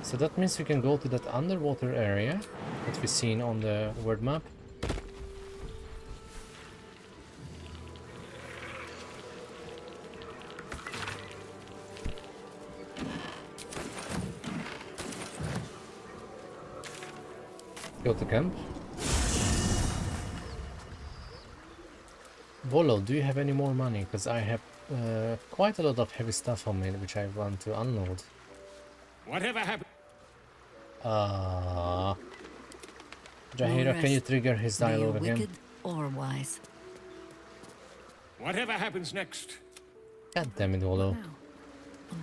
So that means we can go to that underwater area that we've seen on the world map. Go to camp. Volo, do you have any more money? Because I have uh, quite a lot of heavy stuff on me which I want to unload. Whatever happened? Uh, Jaheira, can you trigger his dialogue again? wicked or wise. Whatever happens next, God damn it, Waldo.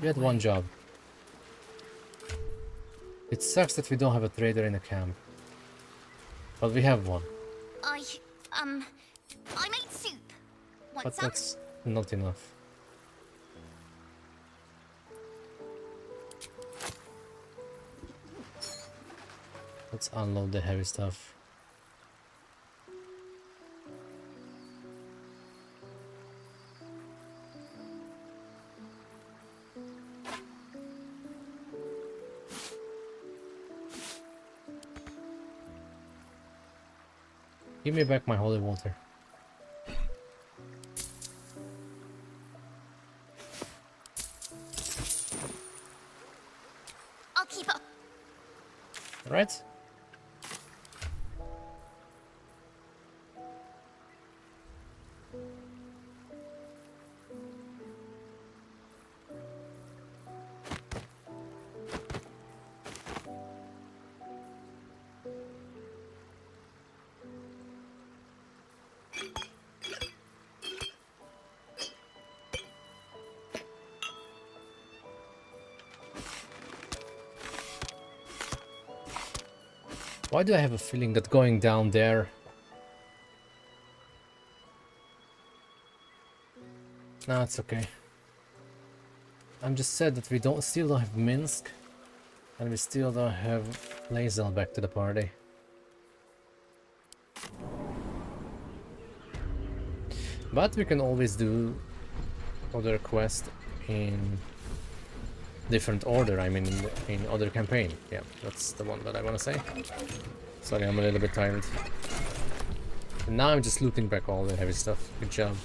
You had one job. It sucks that we don't have a trader in the camp. But we have one. I, um, I made soup. Want But some? that's not enough. Let's unload the heavy stuff. Give me back my holy water. I'll keep up. Right? Why do I have a feeling that going down there... No, it's okay. I'm just sad that we don't still don't have Minsc and we still don't have Lae'zel back to the party. But we can always do other quests in different order, I mean in, in other campaign. Yeah, that's the one that I want to say. Sorry, I'm a little bit tired. And now I'm just looting back all the heavy stuff. Good job.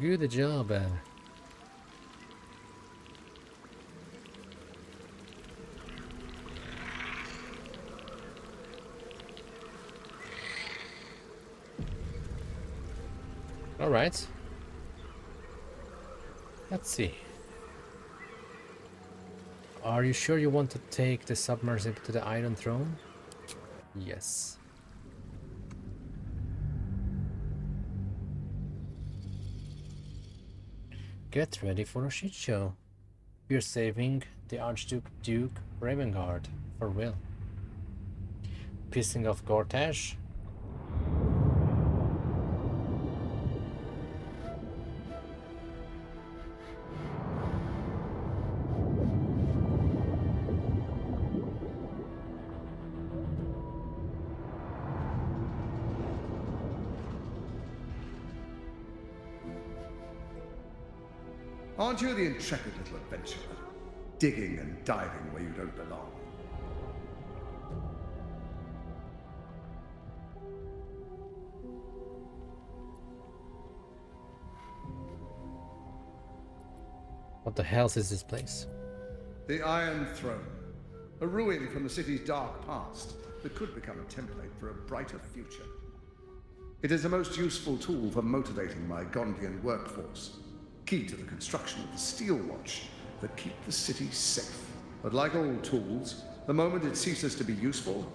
Good job. Uh. Alright. Let's see. Are you sure you want to take the submersible to the Iron Throne? Yes. Get ready for a shit show. We're saving the Archduke Duke Ravengard for Wyll. Pissing off Gortash? Aren't you the intrepid little adventurer? Digging and diving where you don't belong. What the hell is this place? The Iron Throne. A ruin from the city's dark past that could become a template for a brighter future. It is a most useful tool for motivating my Gondian workforce. Key to the construction of the Steel Watch that keep the city safe. But like all tools, the moment it ceases to be useful,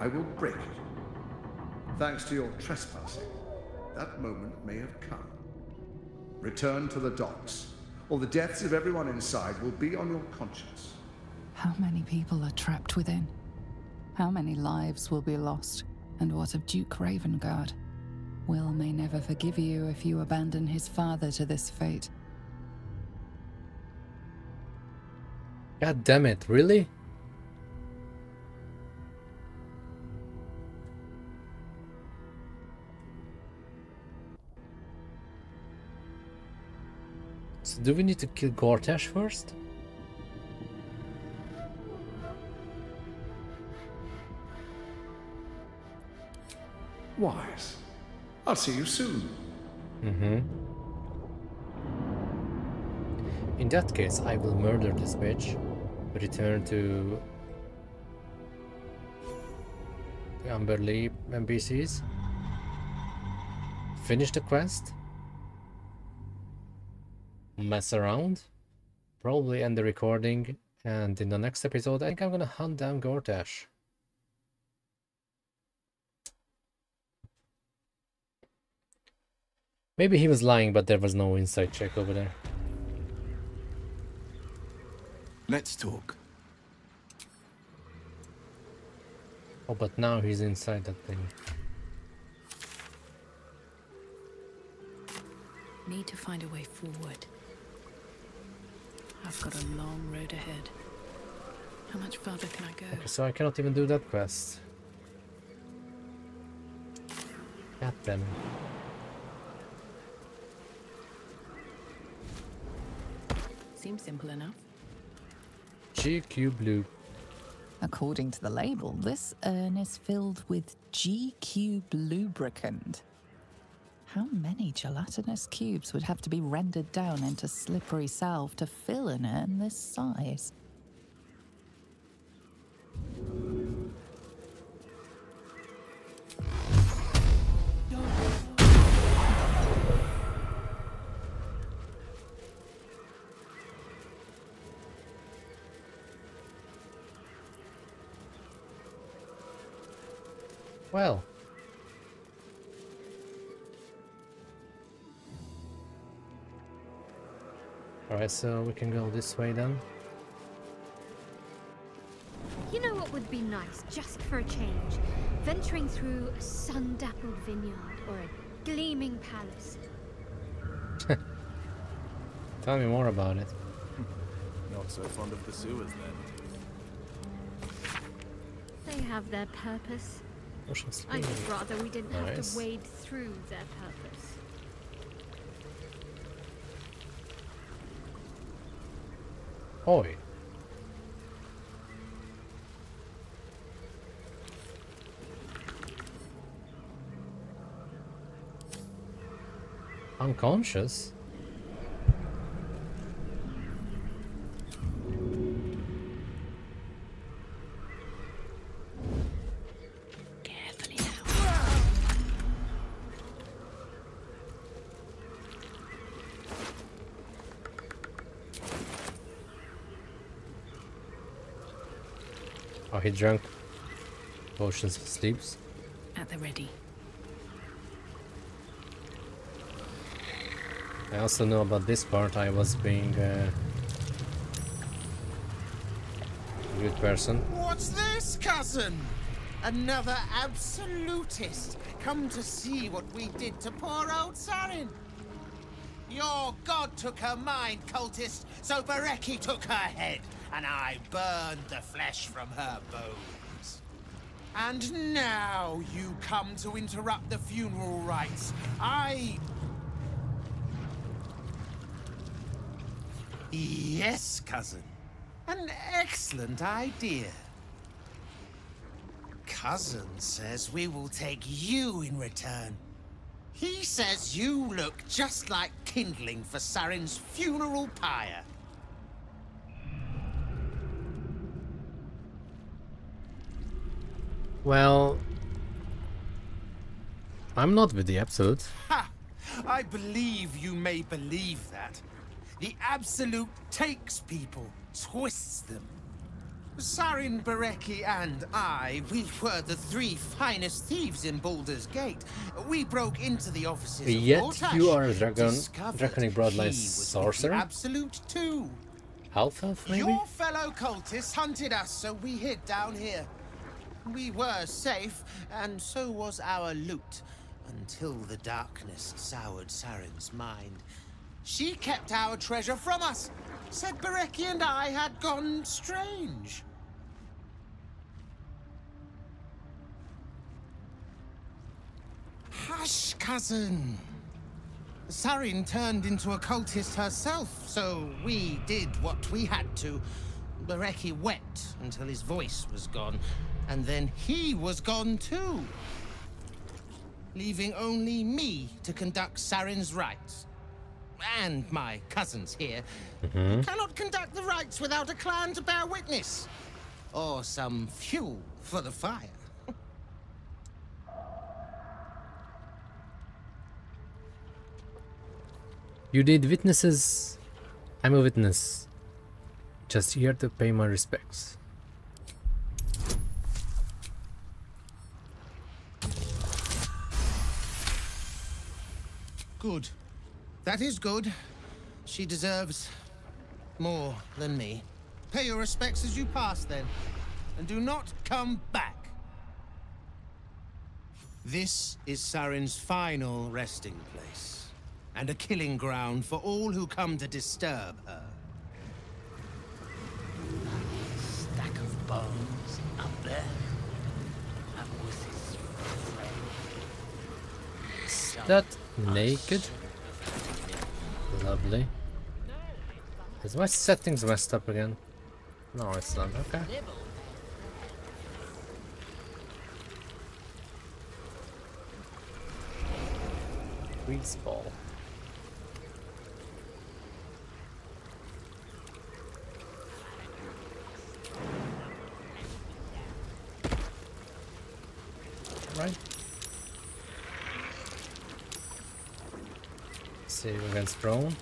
I will break it. Thanks to your trespassing, that moment may have come. Return to the docks, or the deaths of everyone inside will be on your conscience. How many people are trapped within? How many lives will be lost? And what of Duke Ravengard? Wyll may never forgive you if you abandon his father to this fate. God damn it, really? So do we need to kill Gortash first? Wise. I'll see you soon. Mm-hmm. In that case, I will murder this bitch, return to the Umberlee NPCs, finish the quest, mess around, probably end the recording, and in the next episode, I think I'm gonna hunt down Gortash. Maybe he was lying, but there was no inside check over there. Let's talk. Oh, but now he's inside that thing. Need to find a way forward. I've got a long road ahead. How much further can I go? Okay, so I cannot even do that quest. God damn it. Seems simple enough. GQ Blue. According to the label, this urn is filled with GQ lubricant. How many gelatinous cubes would have to be rendered down into slippery salve to fill an urn this size? Well. Alright, so we can go this way then. You know what would be nice, just for a change? Venturing through a sun-dappled vineyard or a gleaming palace. Tell me more about it. Not so fond of the sewers then. They have their purpose. Ocean I'd rather we didn't have to wade through their purpose. Oi. Unconscious? He drank potions of sleeps. At the ready. I also know about this part. I was being uh, a good person. What's this, cousin? Another absolutist come to see what we did to poor old Sarin. Your god took her mind, cultist, so Bereki took her head, and I burned the flesh from her bones. And now you come to interrupt the funeral rites. I... Yes, cousin. An excellent idea. Cousin says we will take you in return. He says you look just like kindling for Sarin's funeral pyre. Well, I'm not with the Absolute. Ha! I believe you may believe that. The Absolute takes people, twists them. Sarin Bereki and I, we were the three finest thieves in Baldur's Gate. We broke into the offices of Yet Vortash, you are a dragon, discovered draconic he bloodline was sorcerer. Absolute too. Half elf, maybe? Your fellow cultists hunted us, so we hid down here. We were safe, and so was our loot, until the darkness soured Sarin's mind. She kept our treasure from us, said Bereki and I had gone strange. Hush, cousin. Sarin turned into a cultist herself, so we did what we had to. Bereki wept until his voice was gone, and then he was gone too. Leaving only me to conduct Sarin's rites. And my cousins here. Mhm. Cannot conduct the rites without a clan to bear witness. Or some fuel for the fire. You need witnesses. I'm a witness. Just here to pay my respects. Good. That is good. She deserves more than me. Pay your respects as you pass, then. And do not come back. This is Sarin's final resting place. And a killing ground for all who come to disturb her. Stack of bones up there. That naked? Lovely. Is my settings messed up again? No, it's not. Okay. Grease ball. Right. Save against drone.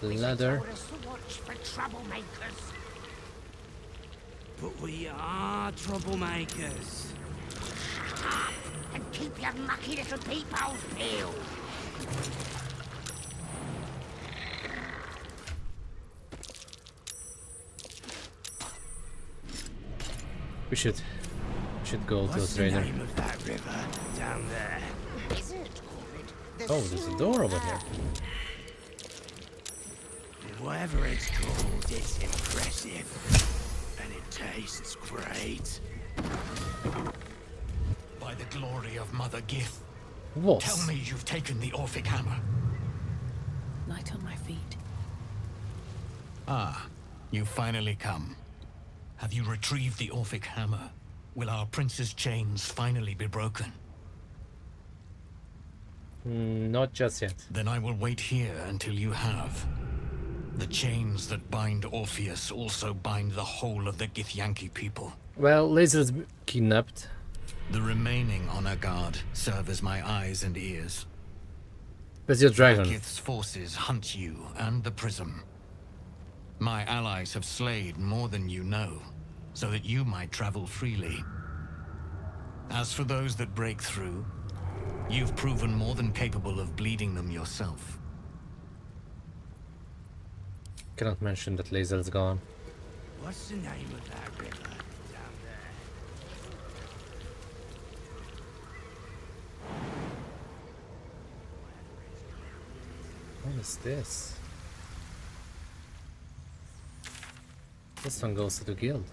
Ladder. Told us to watch for troublemakers. But we are troublemakers. Shut up and keep your mucky little peepholes peeled. We should we should go to a What's the trader. name of that river down there? Oh, there's a door over here. Whatever it's called, it's impressive. And it tastes great. By the glory of Mother Gith. What? Tell me you've taken the Orphic Hammer. Light on my feet. Ah, you finally come. Have you retrieved the Orphic Hammer? Will our prince's chains finally be broken? Mm, not just yet. Then I will wait here until you have. The chains that bind Orpheus also bind the whole of the Githyanki people. Well, Lae'zel's kidnapped. The remaining honor guard serve as my eyes and ears. Where's your dragon? Gith's forces hunt you and the prism. My allies have slayed more than you know, so that you might travel freely. As for those that break through, you've proven more than capable of bleeding them yourself. Cannot mention that Lae'zel's gone. What's the name of that river down there? What is this? This one goes to the guild.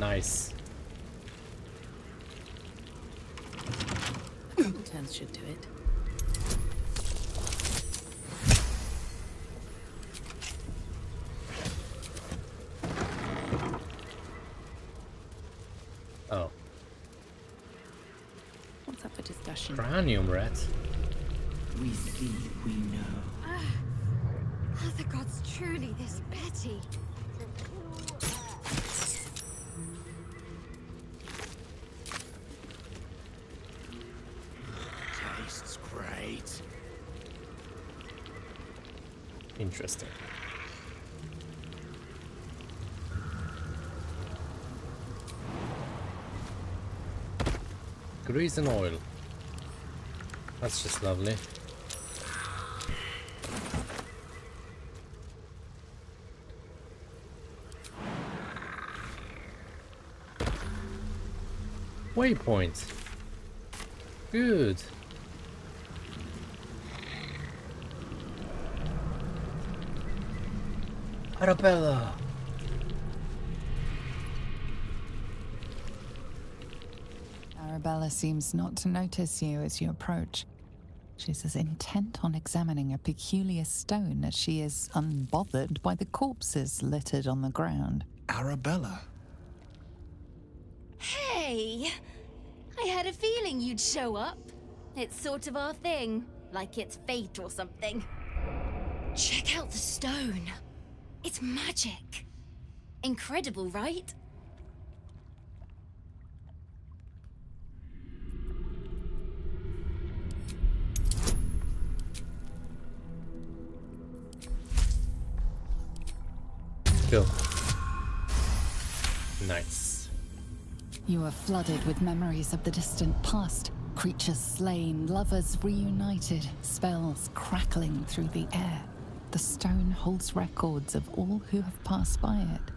Nice. Turns should do it. Oh, What's up for cranium rat. We see, we know. Ah, are the gods truly this petty? Tastes great. Interesting. Grease and oil. That's just lovely. Waypoint. Good. Arabella. Arabella seems not to notice you as you approach. She's as intent on examining a peculiar stone as she is unbothered by the corpses littered on the ground. Arabella. Hey! I had a feeling you'd show up. It's sort of our thing, like it's fate or something. Check out the stone. It's magic. Incredible, right? Go. Nice. You are flooded with memories of the distant past. Creatures slain, lovers reunited, spells crackling through the air. The stone holds records of all who have passed by it.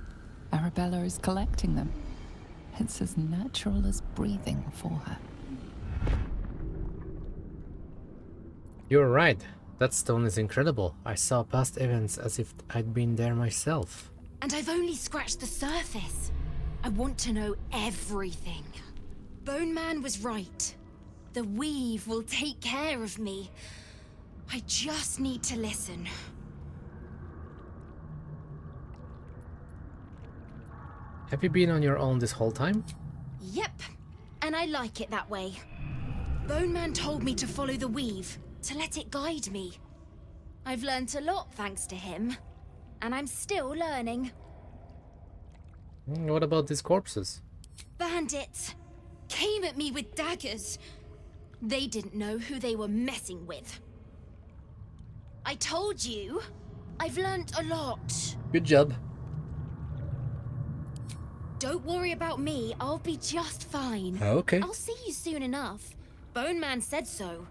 Arabella is collecting them. It's as natural as breathing for her. You're right. That stone is incredible. I saw past events as if I'd been there myself. And I've only scratched the surface. I want to know everything. Bone Man was right. The weave will take care of me. I just need to listen. Have you been on your own this whole time? Yep, and I like it that way. Bone Man told me to follow the weave, to let it guide me. I've learnt a lot thanks to him, and I'm still learning. What about these corpses? Bandits came at me with daggers. They didn't know who they were messing with. I told you, I've learnt a lot. Good job. Don't worry about me, I'll be just fine. Ah, okay. I'll see you soon enough. Bone Man said so.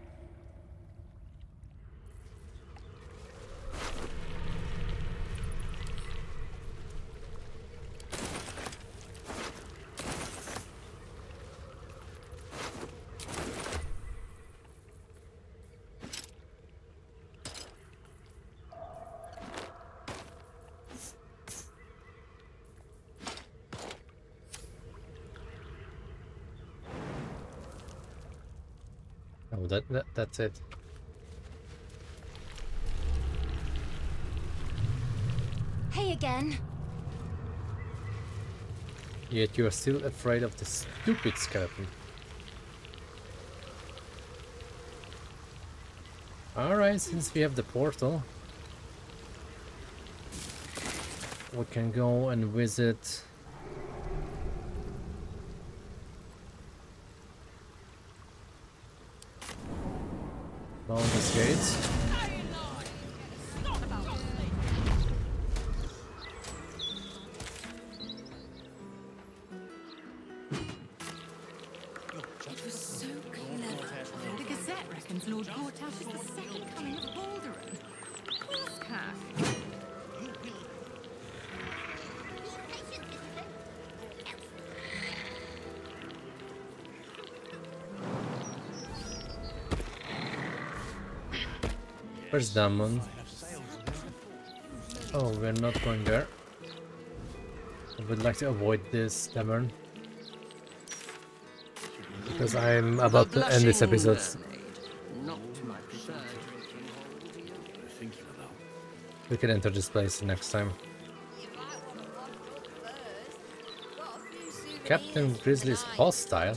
Oh, that, that that's it. Hey again. Yet you are still afraid of the stupid skeleton. Alright, since we have the portal, we can go and visit Baldur's Where's Dammon? Oh, we're not going there. I would like to avoid this tavern. Because I'm about to end this episode. Not my preferred drinking hole. Thinking about. We can enter this place next time. Captain Grizzly's hostile.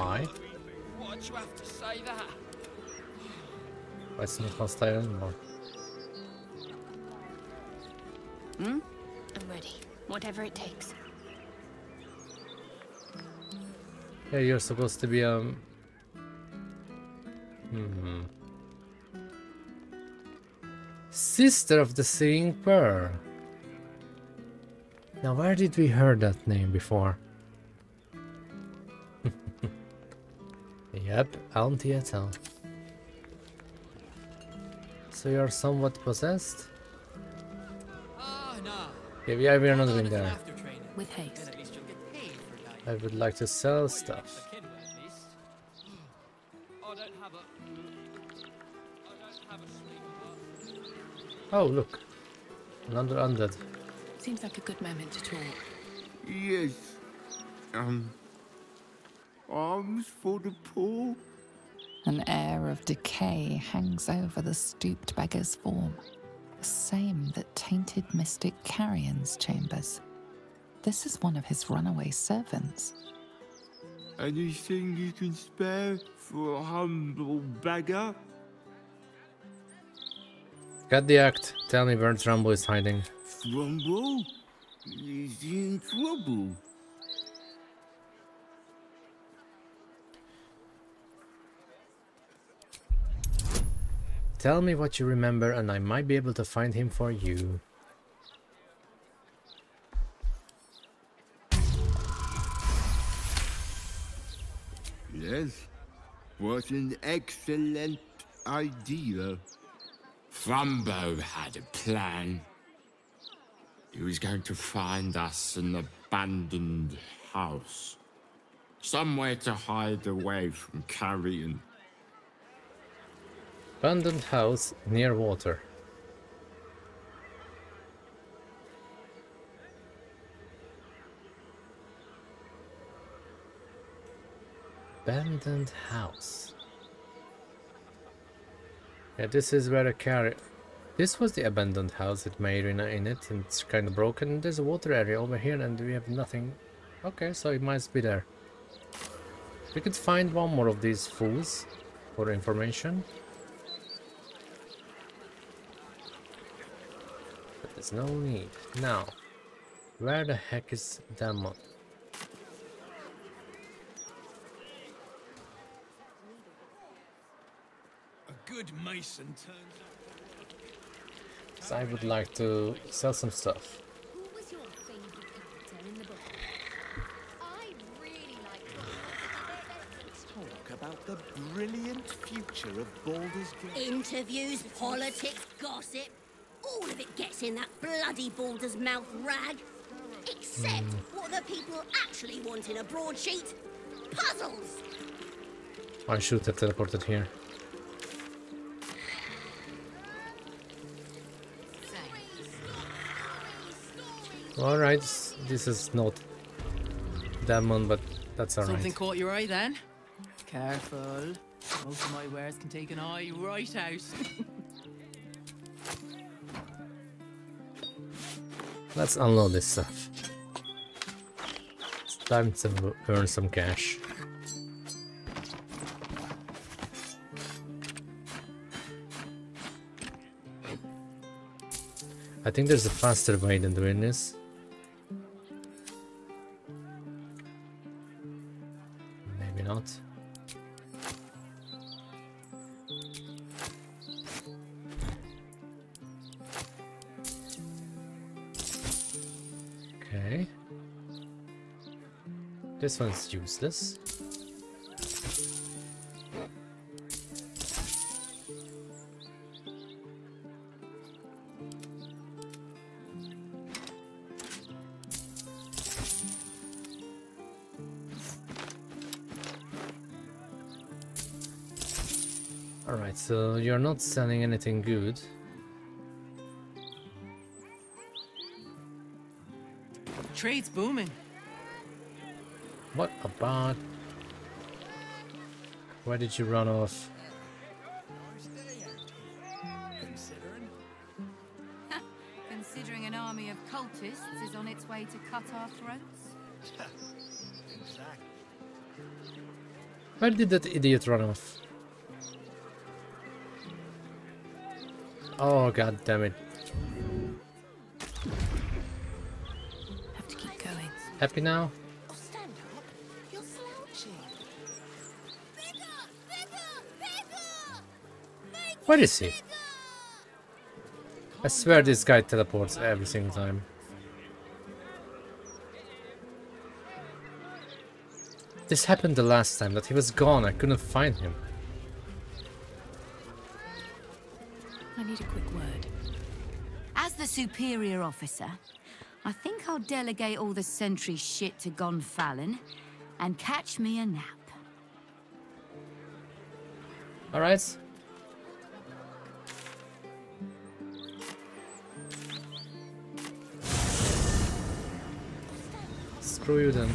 Why? Why'd you have to say that? It's not hostile anymore? Hmm? I'm ready. Whatever it takes. Yeah, you're supposed to be um. Hmm. Sister of the Seeing Pearl. Now, where did we hear that name before? Yep, Auntie Ethel. So you're somewhat possessed? Ah, no. Yeah, we are, we are not going there. With haste. Then at least you'll get paid for a day. I would like to sell stuff. The kid will, at least. I don't have a... I don't have a sleeper. Oh, look. Another undead. Seems like a good moment to talk. Yes. Um. Arms for the poor? An air of decay hangs over the stooped beggar's form. The same that tainted mystic Carrion's chambers. This is one of his runaway servants. Anything you can spare for a humble beggar? Got the act. Tell me where Thrumbo is hiding. Thrumbo? Is he in trouble? Tell me what you remember and I might be able to find him for you. Yes. What an excellent idea. Thrumbo had a plan. He was going to find us an abandoned house. Somewhere to hide away from Carrion. Abandoned house near water. Abandoned house. Yeah, this is where a carry. This was the abandoned house with Mayrina in it, and it's kind of broken. There's a water area over here, and we have nothing. Okay, so it must be there. We could find one more of these fools for information. There's no need. Now, where the heck is Dammon? A good mason turns out. 'Cause I would like to sell some stuff. Who was your favourite character in the book? I really like Talk about the brilliant future of Baldur's Gate. Interviews, politics, gossip. All of it gets in that bloody Baldur's mouth rag. Except hmm. what the people actually want in a broadsheet. Puzzles! I should have teleported here. Alright, this is not Demon, but that's alright. Something caught your eye then? Careful. Most of my wares can take an eye right out. Let's unload this stuff. It's time to earn some cash. I think there's a faster way than doing this. This one's useless. Alright, so you're not selling anything good. Trade's booming. What about... Where did you run off? Considering an army of cultists is on its way to cut our throats? Where did that idiot run off? Oh god damn it. Have to keep going. Happy now? Where is he? I swear this guy teleports every single time. This happened the last time, that he was gone, I couldn't find him. I need a quick word. As the superior officer, I think I'll delegate all the sentry shit to Gonfalon and catch me a nap. Alright. through you then.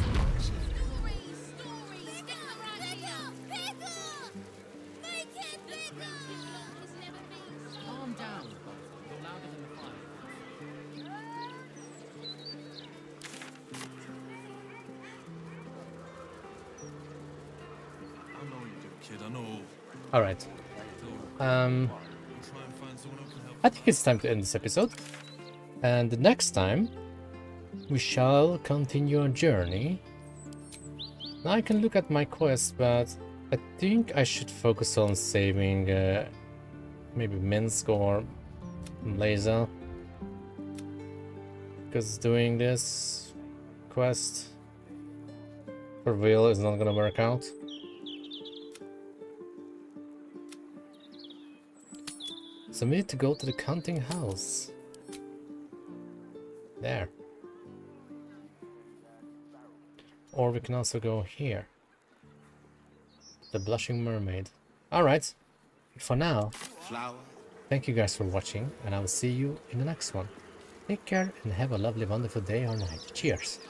All right. Um, I think it's time to end this episode. And next time, we shall continue our journey. Now I can look at my quest, but I think I should focus on saving uh, maybe Minsc or Lae'zel. Because doing this quest for Wyll is not gonna work out. So we need to go to the counting house. There. Or we can also go here. The Blushing Mermaid. Alright. For now, thank you guys for watching and I will see you in the next one. Take care and have a lovely wonderful day or night. Cheers.